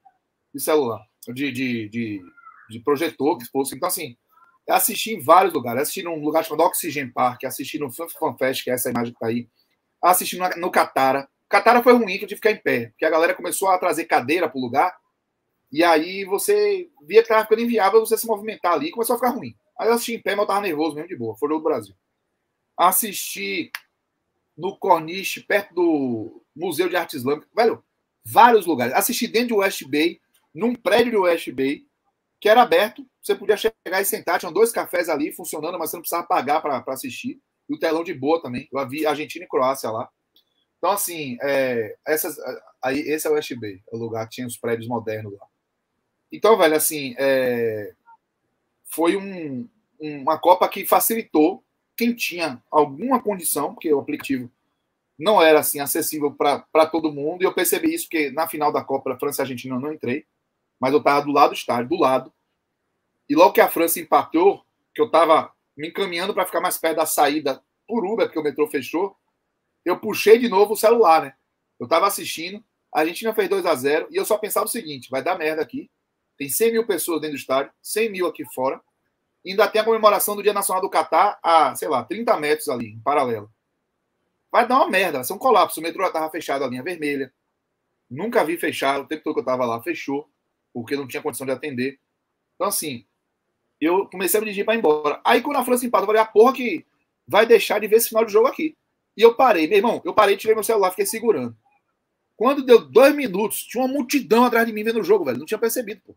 de celular, de, de, de, de projetor que fosse. Então, assim, assisti em vários lugares. Assisti num lugar chamado Oxygen Park, assisti no Fan Fest, que é essa imagem que tá aí. Assisti no, no Catara. Catara foi ruim, que eu tive que ficar em pé, porque a galera começou a trazer cadeira pro lugar, e aí você via que tava ficando inviável você se movimentar ali, começou a ficar ruim. Aí eu assisti em pé, mas eu tava nervoso mesmo, de boa. Foi do Brasil. Assisti no Corniche, perto do Museu de Arte Islâmica. Velho, vários lugares. Assisti dentro de West Bay, num prédio de West Bay, que era aberto. Você podia chegar e sentar, tinham dois cafés ali funcionando, mas você não precisava pagar para assistir. E o telão de boa também. Eu vi Argentina e Croácia lá. Então, assim, é, essas, aí, esse é o West Bay, é o lugar que tinha os prédios modernos lá. Então, velho, assim, é, foi um, uma Copa que facilitou quem tinha alguma condição, porque o aplicativo não era assim acessível para todo mundo, e eu percebi isso porque na final da Copa da França e Argentina eu não entrei, mas eu estava do lado do estádio, do lado. E logo que a França empatou, que eu estava me encaminhando para ficar mais perto da saída por Uber, porque o metrô fechou, eu puxei de novo o celular, né? Eu tava assistindo, a Argentina fez 2 a 0 e eu só pensava o seguinte: vai dar merda aqui. Tem 100 mil pessoas dentro do estádio, 100 mil aqui fora. E ainda tem a comemoração do Dia Nacional do Catar a, sei lá, 30 metros ali, em paralelo. Vai dar uma merda, vai ser um colapso. O metrô já tava fechado, a linha vermelha. Nunca vi fechar, o tempo todo que eu tava lá, fechou, porque não tinha condição de atender. Então, assim, eu comecei a me dirigir para ir embora. Aí, quando a França empatou, eu falei, a porra que vai deixar de ver esse final de jogo aqui. E eu parei, meu irmão, eu parei, tirei meu celular, fiquei segurando. Quando deu dois minutos, tinha uma multidão atrás de mim vendo o jogo, velho. Não tinha percebido, pô.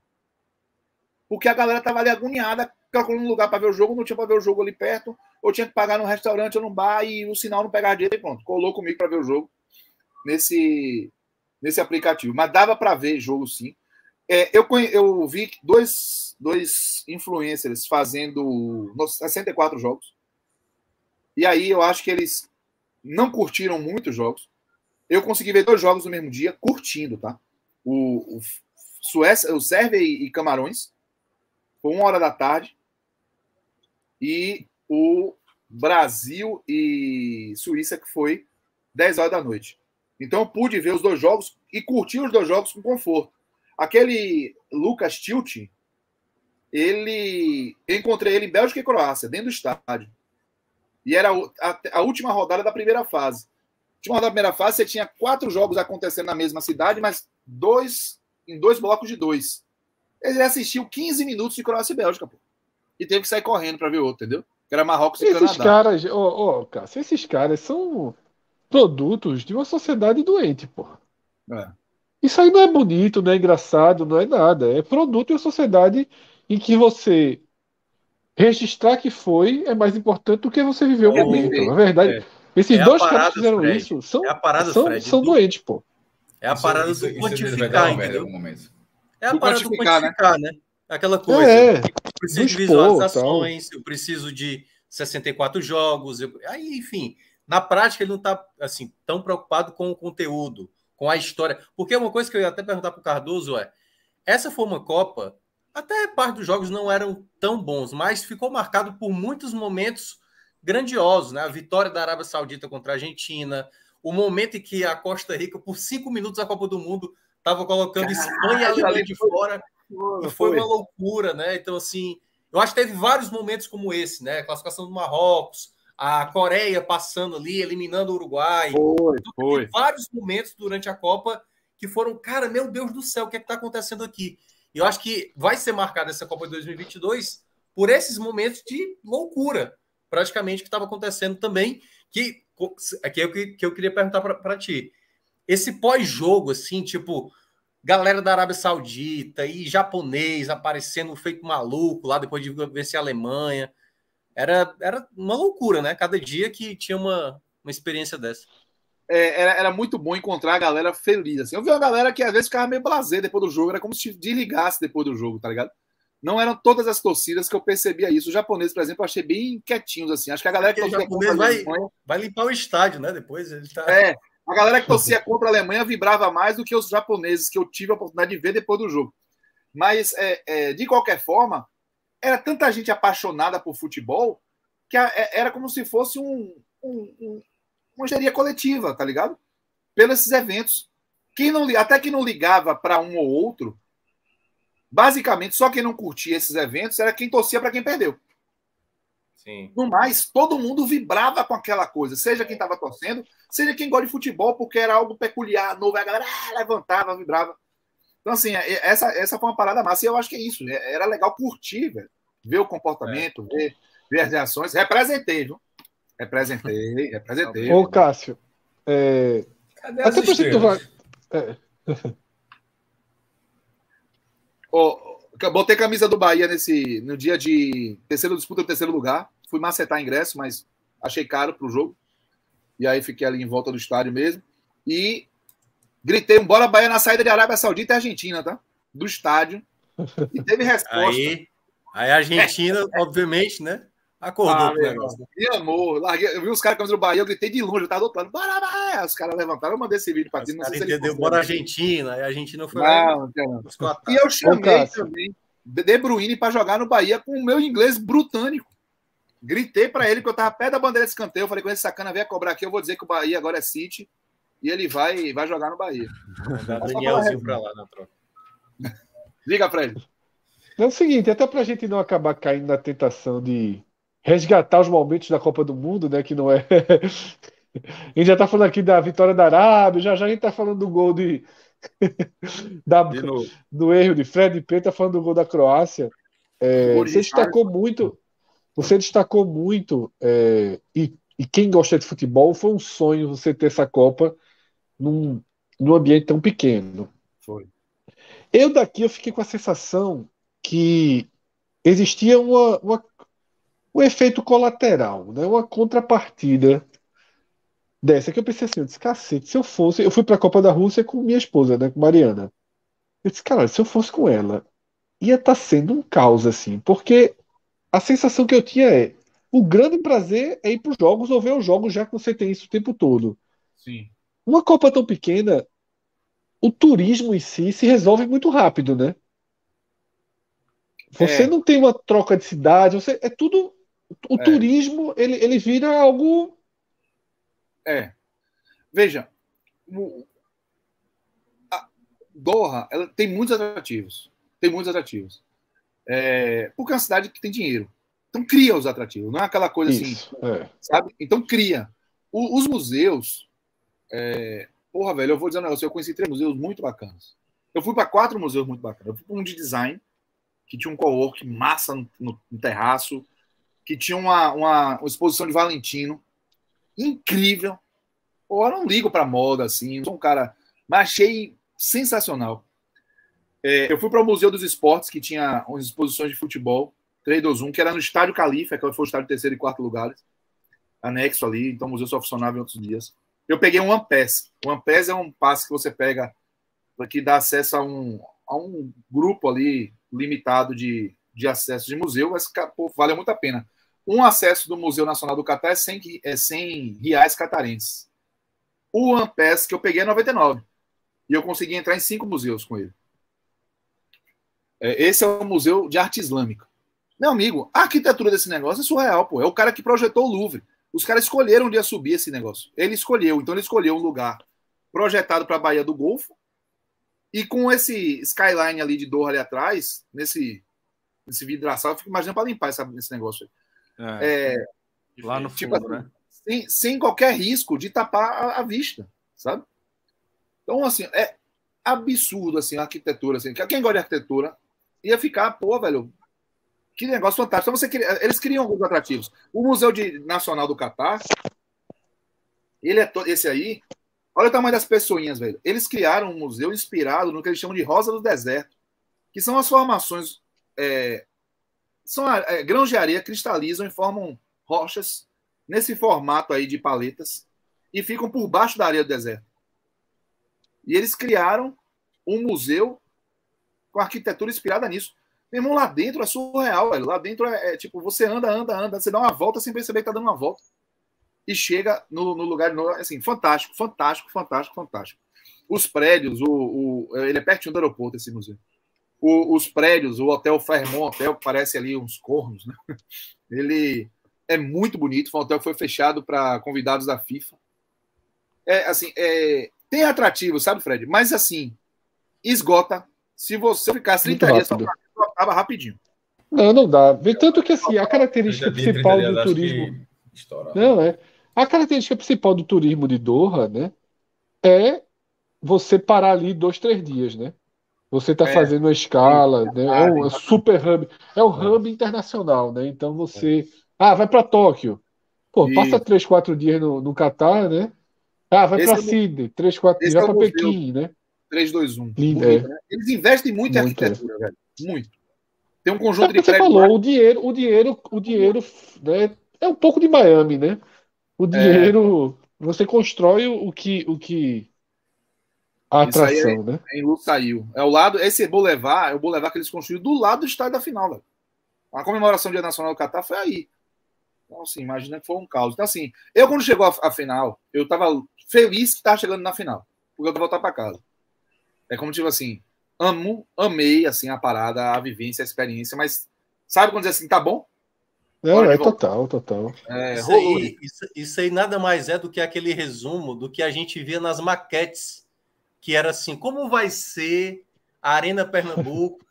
Porque a galera tava ali agoniada, calculando um lugar para ver o jogo, não tinha para ver o jogo ali perto, ou tinha que pagar num restaurante ou num bar e o sinal não pegava direito e pronto. Colou comigo para ver o jogo nesse, nesse aplicativo. Mas dava para ver jogo sim. É, eu, eu vi dois, dois influencers fazendo 64 jogos. E aí eu acho que eles não curtiram muito os jogos. Eu consegui ver dois jogos no mesmo dia, curtindo, tá? O, o Suécia, o Sérvia e, Camarões, uma hora da tarde. E o Brasil e Suíça, que foi 10 horas da noite. Então eu pude ver os dois jogos e curtir os dois jogos com conforto. Aquele Lucas Tilt, ele. Eu encontrei ele em Bélgica e Croácia, dentro do estádio. E era a, a última rodada da primeira fase. Última rodada da primeira fase, você tinha quatro jogos acontecendo na mesma cidade, mas dois em dois blocos de dois. Ele assistiu 15 minutos de Croácia e Bélgica, pô. E teve que sair correndo para ver outro, entendeu? Que era Marrocos e esses Canadá. Caras, ó, oh, oh, esses caras são produtos de uma sociedade doente, pô. É. Isso aí não é bonito, não é engraçado, não é nada. É produto de uma sociedade em que você registrar que foi é mais importante do que você viver o é, momento. Na verdade, é. Esses é dois caras que fizeram Fred. isso são, é parada, são, Fred, são doentes, pô. É a parada isso, do isso, quantificar, isso entendeu? É a do parada do quantificar, né? né? Aquela coisa. É, eu preciso de visualizações, eu preciso de 64 jogos. Eu... Aí, enfim, na prática ele não está assim, tão preocupado com o conteúdo, com a história. Porque uma coisa que eu ia até perguntar para o Cardoso é: essa foi uma Copa até parte dos jogos não eram tão bons, mas ficou marcado por muitos momentos grandiosos, né? A vitória da Arábia Saudita contra a Argentina, o momento em que a Costa Rica, por cinco minutos a Copa do Mundo, estava colocando Espanha e Alemanha de fora, e foi uma loucura, né? Então, assim, eu acho que teve vários momentos como esse, né? A classificação do Marrocos, a Coreia passando ali, eliminando o Uruguai. Foi, então, foi. vários momentos durante a Copa que foram, cara, meu Deus do céu, o que é está acontecendo aqui? E eu acho que vai ser marcada essa Copa de 2022 por esses momentos de loucura, praticamente, que estava acontecendo também, que, que, é o que, que eu queria perguntar para ti. Esse pós-jogo, assim, tipo, galera da Arábia Saudita e japonês aparecendo feito maluco lá depois de vencer a Alemanha. Era, era uma loucura, né? Cada dia que tinha uma, uma experiência dessa é, era, era muito bom encontrar a galera feliz. Assim. Eu vi uma galera que às vezes ficava meio blazer depois do jogo, era como se desligasse depois do jogo, tá ligado? Não eram todas as torcidas que eu percebia isso. Os japoneses, por exemplo, eu achei bem quietinhos, assim. Acho que a galera que torcia contra a Alemanha... Vai limpar o estádio, né? Depois ele tá... É, a galera que torcia contra a Alemanha vibrava mais do que os japoneses que eu tive a oportunidade de ver depois do jogo. Mas, é, é, de qualquer forma, era tanta gente apaixonada por futebol que a, é, era como se fosse um, um, um, uma engenharia coletiva, tá ligado? Pelos eventos. Quem não, até quem não ligava para um ou outro, basicamente, só quem não curtia esses eventos era quem torcia para quem perdeu. Sim. No mais, todo mundo vibrava com aquela coisa, seja quem estava torcendo, seja quem gosta de futebol, porque era algo peculiar, novo, a galera ah, levantava, vibrava. Então, assim, é, essa, essa foi uma parada massa, e eu acho que é isso. Né? Era legal curtir, velho. Ver o comportamento, é. ver, ver as reações. Representei, viu? Representei, [LAUGHS] representei. Ô, Cássio, é... Cadê as Até estrelas? Vai... É. [LAUGHS] oh, botei camisa do Bahia nesse, no dia de terceiro disputa do terceiro lugar. Fui macetar ingresso, mas achei caro para o jogo. E aí fiquei ali em volta do estádio mesmo. E Gritei um bora Bahia na saída de Arábia Saudita e Argentina, tá? Do estádio. E teve [LAUGHS] resposta. Aí, aí a Argentina, obviamente, né? Acordou ah, com o negócio. E amor, larguei, eu vi os caras do Bahia, eu gritei de longe, eu tava do outro lado, bora Bahia! Os caras levantaram, eu mandei esse vídeo pra ti. Não sei entendeu, se bora Argentina, e a Argentina foi não, não, não. E eu chamei também De Bruyne pra jogar no Bahia com o meu inglês britânico. Gritei pra ele que eu tava perto da bandeira de escanteio, eu falei com esse sacana, vem cobrar aqui, eu vou dizer que o Bahia agora é City e ele vai, vai jogar no Bahia. [LAUGHS] Dá Danielzinho para lá na troca. Diga, Fred. É o seguinte, até para a gente não acabar caindo na tentação de resgatar os momentos da Copa do Mundo, né? Que não é. [LAUGHS] a gente já está falando aqui da vitória da Arábia, já já a gente está falando do gol de. [LAUGHS] da... do erro de Fred P, está falando do gol da Croácia. É, você destacou muito. Você destacou muito, é, e, e quem gosta de futebol, foi um sonho você ter essa Copa num, num ambiente tão pequeno. Foi. Eu daqui eu fiquei com a sensação que existia uma, uma, um efeito colateral, né? uma contrapartida dessa que eu pensei assim, eu disse, cacete, se eu fosse, eu fui para a Copa da Rússia com minha esposa, né, com Mariana. Eu disse, cara, se eu fosse com ela, ia estar tá sendo um caos assim, porque a sensação que eu tinha é, o grande prazer é ir para os jogos ou ver os jogos já que você tem isso o tempo todo. Sim. Uma Copa tão pequena, o turismo em si se resolve muito rápido, né? Você é. não tem uma troca de cidade, você é tudo. O é. turismo ele, ele vira algo. É. Veja, o, a Doha ela tem muitos atrativos. Tem muitos atrativos. É, porque é uma cidade que tem dinheiro. Então cria os atrativos, não é aquela coisa assim, Isso, assim, é. sabe? Então cria. O, os museus, é... Porra, velho, eu vou dizer um negócio. Eu conheci três museus muito bacanas. Eu fui para quatro museus muito bacanas. Eu fui para um de design, que tinha um co-work massa no, no, no, terraço, que tinha uma, uma, uma, exposição de Valentino incrível. Pô, eu não ligo para moda assim, sou um cara. Mas achei sensacional. É, eu fui para o Museu dos Esportes, que tinha umas exposições de futebol, 3, 2, 1, que era no Estádio Califa, que foi o estádio terceiro e quarto lugares, anexo ali, então o museu só funcionava em outros dias. Eu peguei um One Pass. O One Pass é um passe que você pega que dá acesso a um, a um grupo ali limitado de, de acesso de museu, mas pô, vale muito a pena. Um acesso do Museu Nacional do Catar é 100, é 100 reais catarenses. O One Pass que eu peguei é 99. E eu consegui entrar em cinco museus com ele. É, esse é o Museu de Arte Islâmica. Meu amigo, a arquitetura desse negócio é surreal, pô. É o cara que projetou o Louvre. Os caras escolheram onde ia subir esse negócio. Ele escolheu, então ele escolheu um lugar projetado para a Baía do Golfo e com esse skyline ali de Doha ali atrás, nesse, nesse vidraçal, eu fico imaginando para limpar essa, esse negócio. É, é, lá no tipo, fundo, assim, né? Sem, sem qualquer risco de tapar a, a, vista, sabe? Então, assim, é absurdo, assim, a arquitetura, assim. Quem gosta de arquitetura ia ficar, pô, velho, que negócio fantástico. Então, você queria, eles criam alguns atrativos. O Museu de, Nacional do Catar, ele é esse aí. Olha o tamanho das pessoinhas, velho. Eles criaram um museu inspirado no que eles chamam de Rosa do Deserto, que são as formações. É, são é, grãos de areia cristalizam e formam rochas nesse formato aí de paletas e ficam por baixo da areia do deserto. E eles criaram um museu com arquitetura inspirada nisso. Meu irmão, lá dentro é surreal, velho. Lá dentro é, é, tipo, você anda, anda, anda, você dá uma volta sem perceber que tá dando uma volta. E chega no, no lugar novo, assim, fantástico, fantástico, fantástico, fantástico. Os prédios, o, o, ele é pertinho do aeroporto, esse museu. O, os prédios, o Hotel Fairmont Hotel, que parece ali uns cornos, né? [LAUGHS] Ele é muito bonito. Foi um hotel que foi fechado para convidados da FIFA. É assim, é, tem atrativo, sabe, Fred? Mas assim, esgota. Se você ficar 30 dias, só acaba rapidinho. Não, não dá. Tanto que assim, a característica principal do turismo. Não, é. A característica principal do turismo de Doha, né? É você parar ali dois, três dias, né? Você está é, fazendo uma escala, né? é um super hub, é o é. hub internacional, né? Então você, ah, vai para Tóquio, pô, passa três, quatro dias no, no Catar, né? Ah, vai para é Sydney, três, quatro dias, vai é para Pequim, né? 3, 2, 1. Lindo, é. né? Eles investem muito, em arquitetura, velho, muito. Tem um conjunto de você falou, o dinheiro, o dinheiro, o dinheiro, né? É um pouco de Miami, né? O dinheiro, você constrói o que, o que a atração, é, né? Em Lusail. É o lado, esse Boulevard, é o Boulevard que eles construíram do lado do estádio da final, velho. A comemoração do Dia Nacional do Catar foi aí. Então, assim, imagina que foi um caos. Então, assim, eu quando chegou a, a final, eu tava feliz que tava chegando na final, porque eu vou voltar para casa. É como tipo assim, amo, amei assim a parada, a vivência, a experiência, mas sabe quando diz assim, tá bom? Não, é total, total. É, isso, aí, isso, isso aí nada mais é do que aquele resumo do que a gente via nas maquetes que era assim: como vai ser a Arena Pernambuco?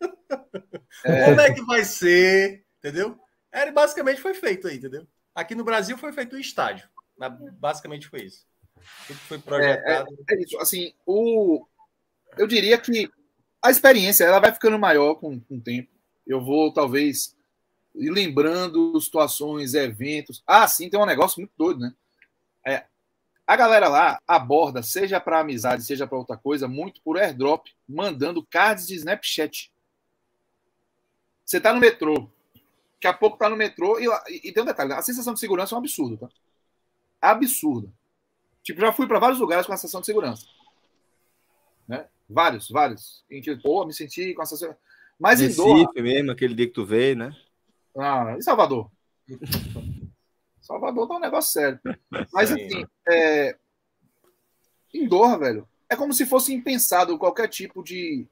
[LAUGHS] É. Como é que vai ser? Entendeu? Era, basicamente foi feito aí, entendeu? Aqui no Brasil foi feito o um estádio. Basicamente foi isso. Tudo foi projetado. É, é, é, isso. Assim, o, eu diria que a experiência ela vai ficando maior com, com o tempo. Eu vou, talvez, ir lembrando situações, eventos. Ah, sim, tem um negócio muito doido, né? É, a galera lá aborda, seja para amizade, seja para outra coisa, muito por airdrop, mandando cards de Snapchat. Você tá no metrô, daqui a pouco tá no metrô e, e, tem um detalhe, a sensação de segurança é um absurdo, tá? Absurda. Tipo, já fui para vários lugares com a sensação de segurança. Né? Vários, vários. Em que, pô, me senti com a sensação. Mas Recife em Doha... mesmo, aquele dia que tu veio, né? Ah, em Salvador. [LAUGHS] Salvador tá um negócio sério. [LAUGHS] Mas assim, é... em Doha, velho, é como se fosse impensado qualquer tipo de,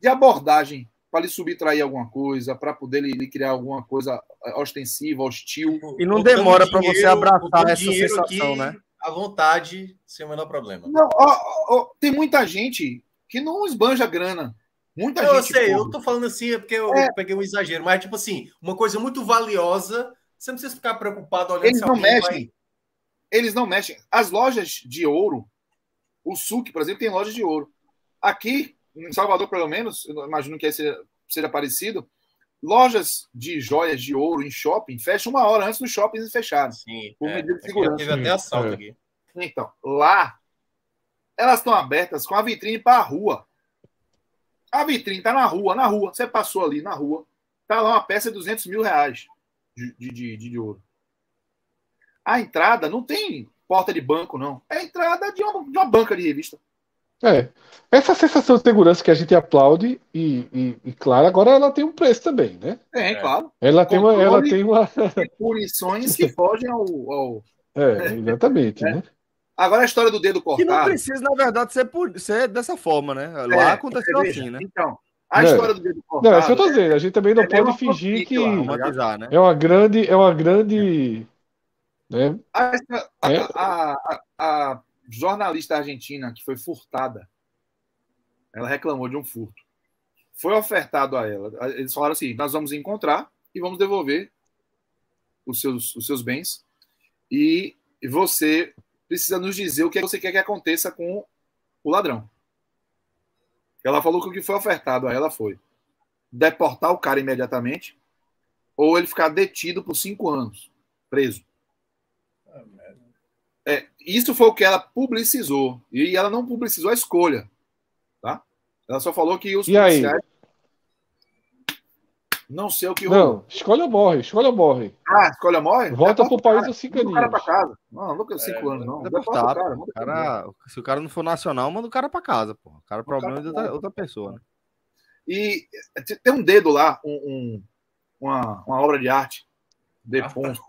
de abordagem para lhe subtrair alguma coisa, para poder lhe, lhe, criar alguma coisa é, ostensiva, hostil. E não demora para você abraçar essa sensação, né? À vontade, sem o menor problema. Não, ó, ó, tem muita gente que não esbanja grana. Muita eu gente. Eu sei, eu tô falando assim é porque eu, é... eu peguei um exagero, mas tipo assim, uma coisa muito valiosa você não precisa ficar preocupado olhando Eles não mexem. Vai... Eles não mexem. As lojas de ouro, o SUC, por exemplo, tem lojas de ouro. Aqui, em Salvador, pelo menos, eu imagino que seja, seja parecido, lojas de joias de ouro em shopping fecham uma hora antes dos shoppings fecharem. Sim. Por é, medida de segurança. Teve até assalto é. aqui. Então, lá, elas estão abertas com a vitrine para a rua. A vitrine está na rua, na rua. Você passou ali na rua, tá lá uma peça de 200 mil reais de, de, de, de ouro. A entrada não tem porta de banco, não. É a entrada de uma, de uma banca de revista. É. Essa sensação de segurança que a gente aplaude, e, e, e claro, agora ela tem um preço também, né? É, é. claro. Ela tem uma. Ela tem uma... punições que [LAUGHS] fogem ao. ao... É, exatamente, é. né? Agora a história do dedo cortado. Que não precisa, na verdade, ser, por, ser dessa forma, né? Lá é, aconteceu assim, né? Então, a não, história do cortado. Não, é isso que eu tô dizendo. A gente também não é pode fingir que. Lá, né? É uma grande. É uma grande. Né? A, a, é. a, a, jornalista argentina que foi furtada, ela reclamou de um furto. Foi ofertado a ela. Eles falaram assim: nós vamos encontrar e vamos devolver os seus, os seus bens. E você precisa nos dizer o que você quer que aconteça com o ladrão. Ela falou que o que foi ofertado a ela foi deportar o cara imediatamente ou ele ficar detido por cinco anos, preso. É, isso foi o que ela publicizou. E ela não publicizou a escolha. Tá? Ela só falou que os e policiais. Aí? Não sei o que Não, escolha morre, escolha morre. Ah, escolha morre? Volta pro país dos cinco anos. cara pra casa. Não, não vou cinco é, anos, não. Deportar, cara, cara, se o cara não for nacional, manda o cara pra casa, pô. O cara o problema cara é de outra, outra, pessoa, né? E tem um dedo lá, um, um uma, uma obra de arte. De Ponto.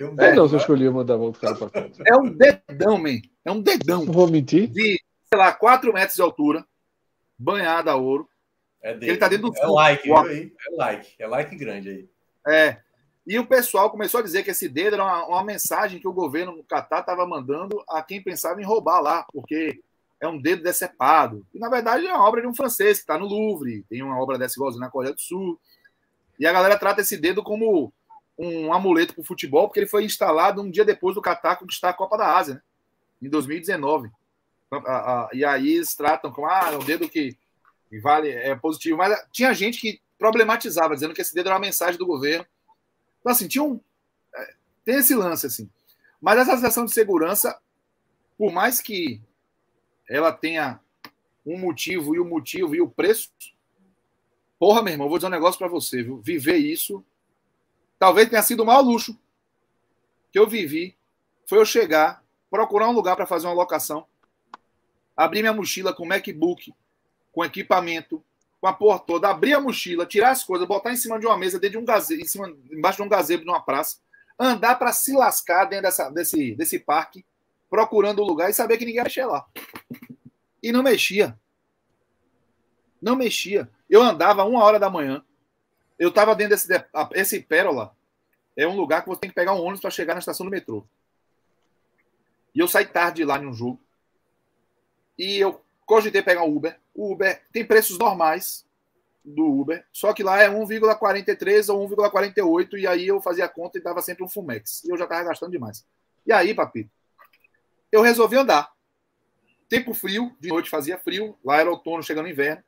Um é, não, você escolheu mandar o cara pra casa. É um dedão, man. É um dedão. Não vou mentir. De, sei lá, 4 metros de altura, banhada a ouro É dele. Ele tá dentro do É like, viu aí? É like. É like grande aí. É. E o pessoal começou a dizer que esse dedo era uma, uma mensagem que o governo do Catar estava mandando a quem pensava em roubar lá, porque é um dedo decepado. E, na verdade, é uma obra de um francês que está no Louvre, tem uma obra dessa igualzinha na Coreia do Sul. E a galera trata esse dedo como um amuleto para o futebol, porque ele foi instalado um dia depois do Catar conquistar a Copa da Ásia, né? em 2019. E aí eles tratam como ah, é um dedo que vale, é positivo. Mas tinha gente que problematizava, dizendo que esse dedo era uma mensagem do governo. Então, assim, tinha um. é, Tem esse lance, assim. Mas essa sensação de segurança, por mais que ela tenha um motivo e o motivo e o preço, porra, meu irmão, vou dizer um negócio para você, viu? Viver isso talvez tenha sido o maior luxo que eu vivi. Foi eu chegar, procurar um lugar para fazer uma locação, abrir minha mochila com MacBook, com equipamento, com a porra toda, abrir a mochila, tirar as coisas, botar em cima de uma mesa, dentro de um gazebo, em cima, embaixo de um gazebo numa praça, andar para se lascar dentro dessa, desse, desse parque, procurando um lugar e saber que ninguém ia mexer lá. E não mexia. Não mexia. Eu andava uma hora da manhã. Eu estava dentro desse de- esse Pérola. É um lugar que você tem que pegar um ônibus para chegar na estação do metrô. E eu saí tarde de lá em um jogo. E eu cogitei pegar um Uber. O Uber tem preços normais do Uber, só que lá é 1,43 ou 1,48 e aí eu fazia a conta e dava sempre um Fumex. E eu já estava gastando demais. E aí, papito, eu resolvi andar. Tempo frio, de noite fazia frio, lá era outono, chegando inverno.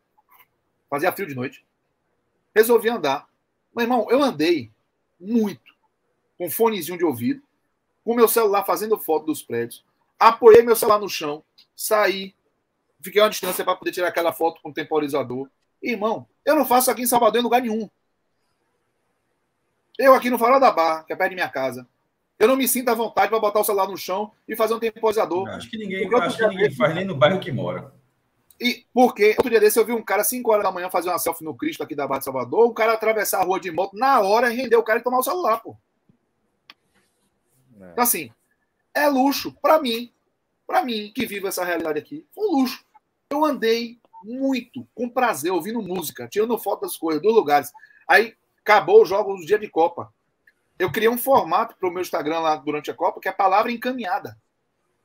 Fazia frio de noite. Resolvi andar. Meu irmão, eu andei muito, com fonezinho de ouvido, com meu celular fazendo foto dos prédios. Apoiei meu celular no chão, saí, fiquei uma distância para poder tirar aquela foto com temporizador. Irmão, eu não faço aqui em Salvador em lugar nenhum. Eu aqui no Farol da Barra, que é perto de minha casa. Eu não me sinto à vontade para botar o celular no chão e fazer um temporizador. Acho que ninguém, acho que ninguém faz nem no bairro que mora. E porque outro dia desse eu vi um cara 5 horas da manhã fazer uma selfie no Cristo aqui da Barra de Salvador, o cara atravessar a rua de moto na hora e render o cara e tomar o celular, pô. É. Então, assim, é luxo para mim, para mim que vivo essa realidade aqui, foi um luxo. Eu andei muito, com prazer, ouvindo música, tirando foto das coisas, dos lugares. Aí acabou os jogos do dia de Copa. Eu criei um formato para o meu Instagram lá durante a Copa, que é palavra encaminhada.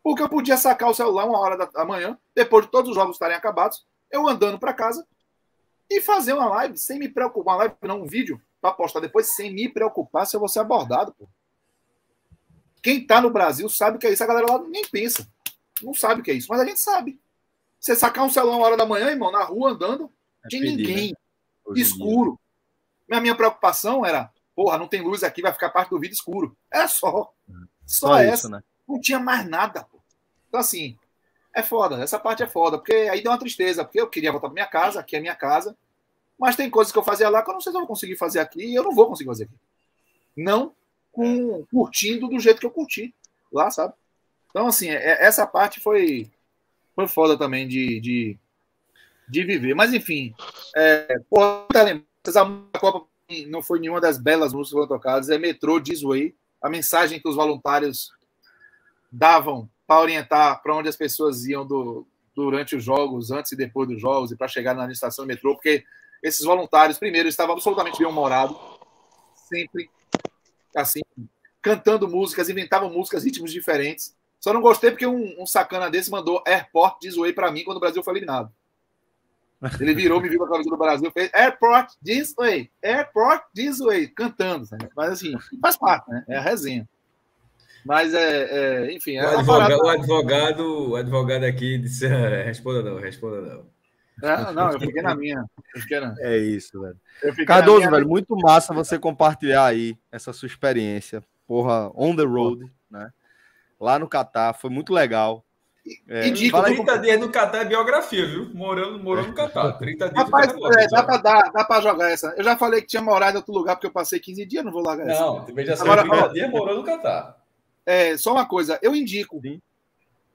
Porque eu podia sacar o celular uma hora da da manhã, depois de todos os jogos estarem acabados, eu andando para casa e fazer uma live sem me preocupar. Uma live, não, um vídeo, para postar depois, sem me preocupar se eu vou ser abordado. Pô. Quem está no Brasil sabe o que é isso. A galera lá nem pensa. Não sabe o que é isso, mas a gente sabe. Você sacar um celular uma hora da manhã, irmão, na rua andando, É ninguém, né? Escuro. A minha preocupação era, porra, não tem luz aqui, vai ficar parte do vídeo escuro. É só. Só, Só essa isso, né? não tinha mais nada. Pô. Então, assim, é foda. Essa parte é foda. Porque aí deu uma tristeza. Porque eu queria voltar pra minha casa, aqui é minha casa. Mas tem coisas que eu fazia lá que eu não sei se eu vou conseguir fazer aqui. E eu não vou conseguir fazer aqui. Não com, curtindo do jeito que eu curti lá, sabe? Então, assim, é- essa parte foi, foi foda também de, de, de viver. Mas, enfim, é, porra, lembrança. a Copa não foi nenhuma das belas músicas que foram tocadas. É Metrô This Way. A mensagem que os voluntários davam para orientar para onde as pessoas iam do, durante os jogos, antes e depois dos jogos, e para chegar na estação do metrô, porque esses voluntários, primeiro, estavam absolutamente bem-humorados, sempre assim, cantando músicas, inventavam músicas, ritmos diferentes. Só não gostei porque um, um sacana desse mandou Airport This Way para mim quando o Brasil foi eliminado. Ele virou, me viu com a camisa do Brasil, fez Airport This Way, Airport This Way, cantando. sabe? Mas assim, faz parte, né? É a resenha. Mas é, é enfim, O é uma advogado, parada- o advogado, o advogado aqui disse: "Ah, responda não, responda não. Não, não, eu fiquei na minha. Fiquei na, É isso, velho. Cardoso, minha- velho, muito massa você compartilhar aí essa sua experiência. Porra, on the road, né? Lá no Catar, foi muito legal. É, aí, 30 dias no Catar é biografia, viu? Morando, morando no Catar. 30 dias Rapaz, no Catar. é, dá, pra dar, dá pra jogar essa. Eu já falei que tinha morado em outro lugar porque eu passei 15 dias, não vou largar essa. Não, veja só, Agora, 30 ó. dias morou no Catar. É, só uma coisa, eu indico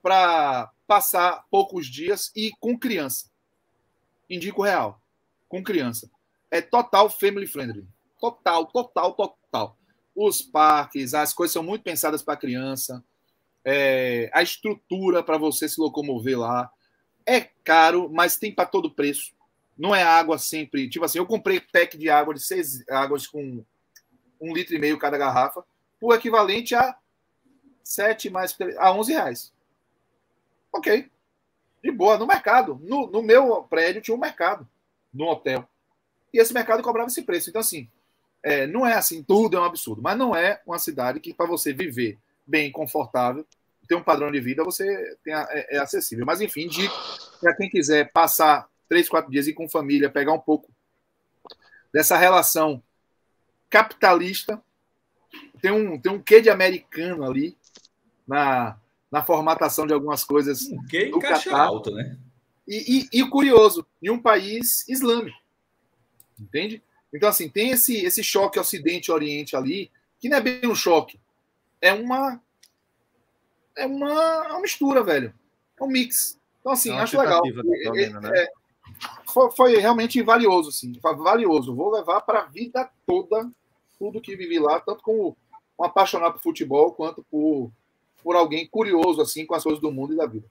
para passar poucos dias e com criança. Indico real, com criança. É total family friendly. Total, total, total. Os parques, as coisas são muito pensadas para criança. É, a estrutura para você se locomover lá é caro, mas tem para todo preço. Não é água sempre. Tipo assim, eu comprei pack de água de seis águas com um litro e meio cada garrafa, o equivalente a 7 mais a 11 reais. Ok. De boa, no mercado. No, no meu prédio tinha um mercado, no hotel. E esse mercado cobrava esse preço. Então, assim, é, não é assim, tudo é um absurdo, mas não é uma cidade que, para você viver bem, confortável, ter um padrão de vida, você tem, é, é acessível. Mas, enfim, para quem quiser passar três, quatro dias e com família, pegar um pouco dessa relação capitalista, tem um, tem um quê de americano ali na, na formatação de algumas coisas. Um quê em caixa alta, né? E, e, e curioso, em um país islâmico. Entende? Então, assim, tem esse, esse choque Ocidente-Oriente ali, que não é bem um choque. É uma. É uma, uma mistura, velho. É um mix. Então, assim, é acho legal. É, né? é, foi, foi, realmente valioso, assim. Valioso. Vou levar para a vida toda tudo que vivi lá, tanto como um apaixonado por futebol, quanto por, por alguém curioso, assim, com as coisas do mundo e da vida.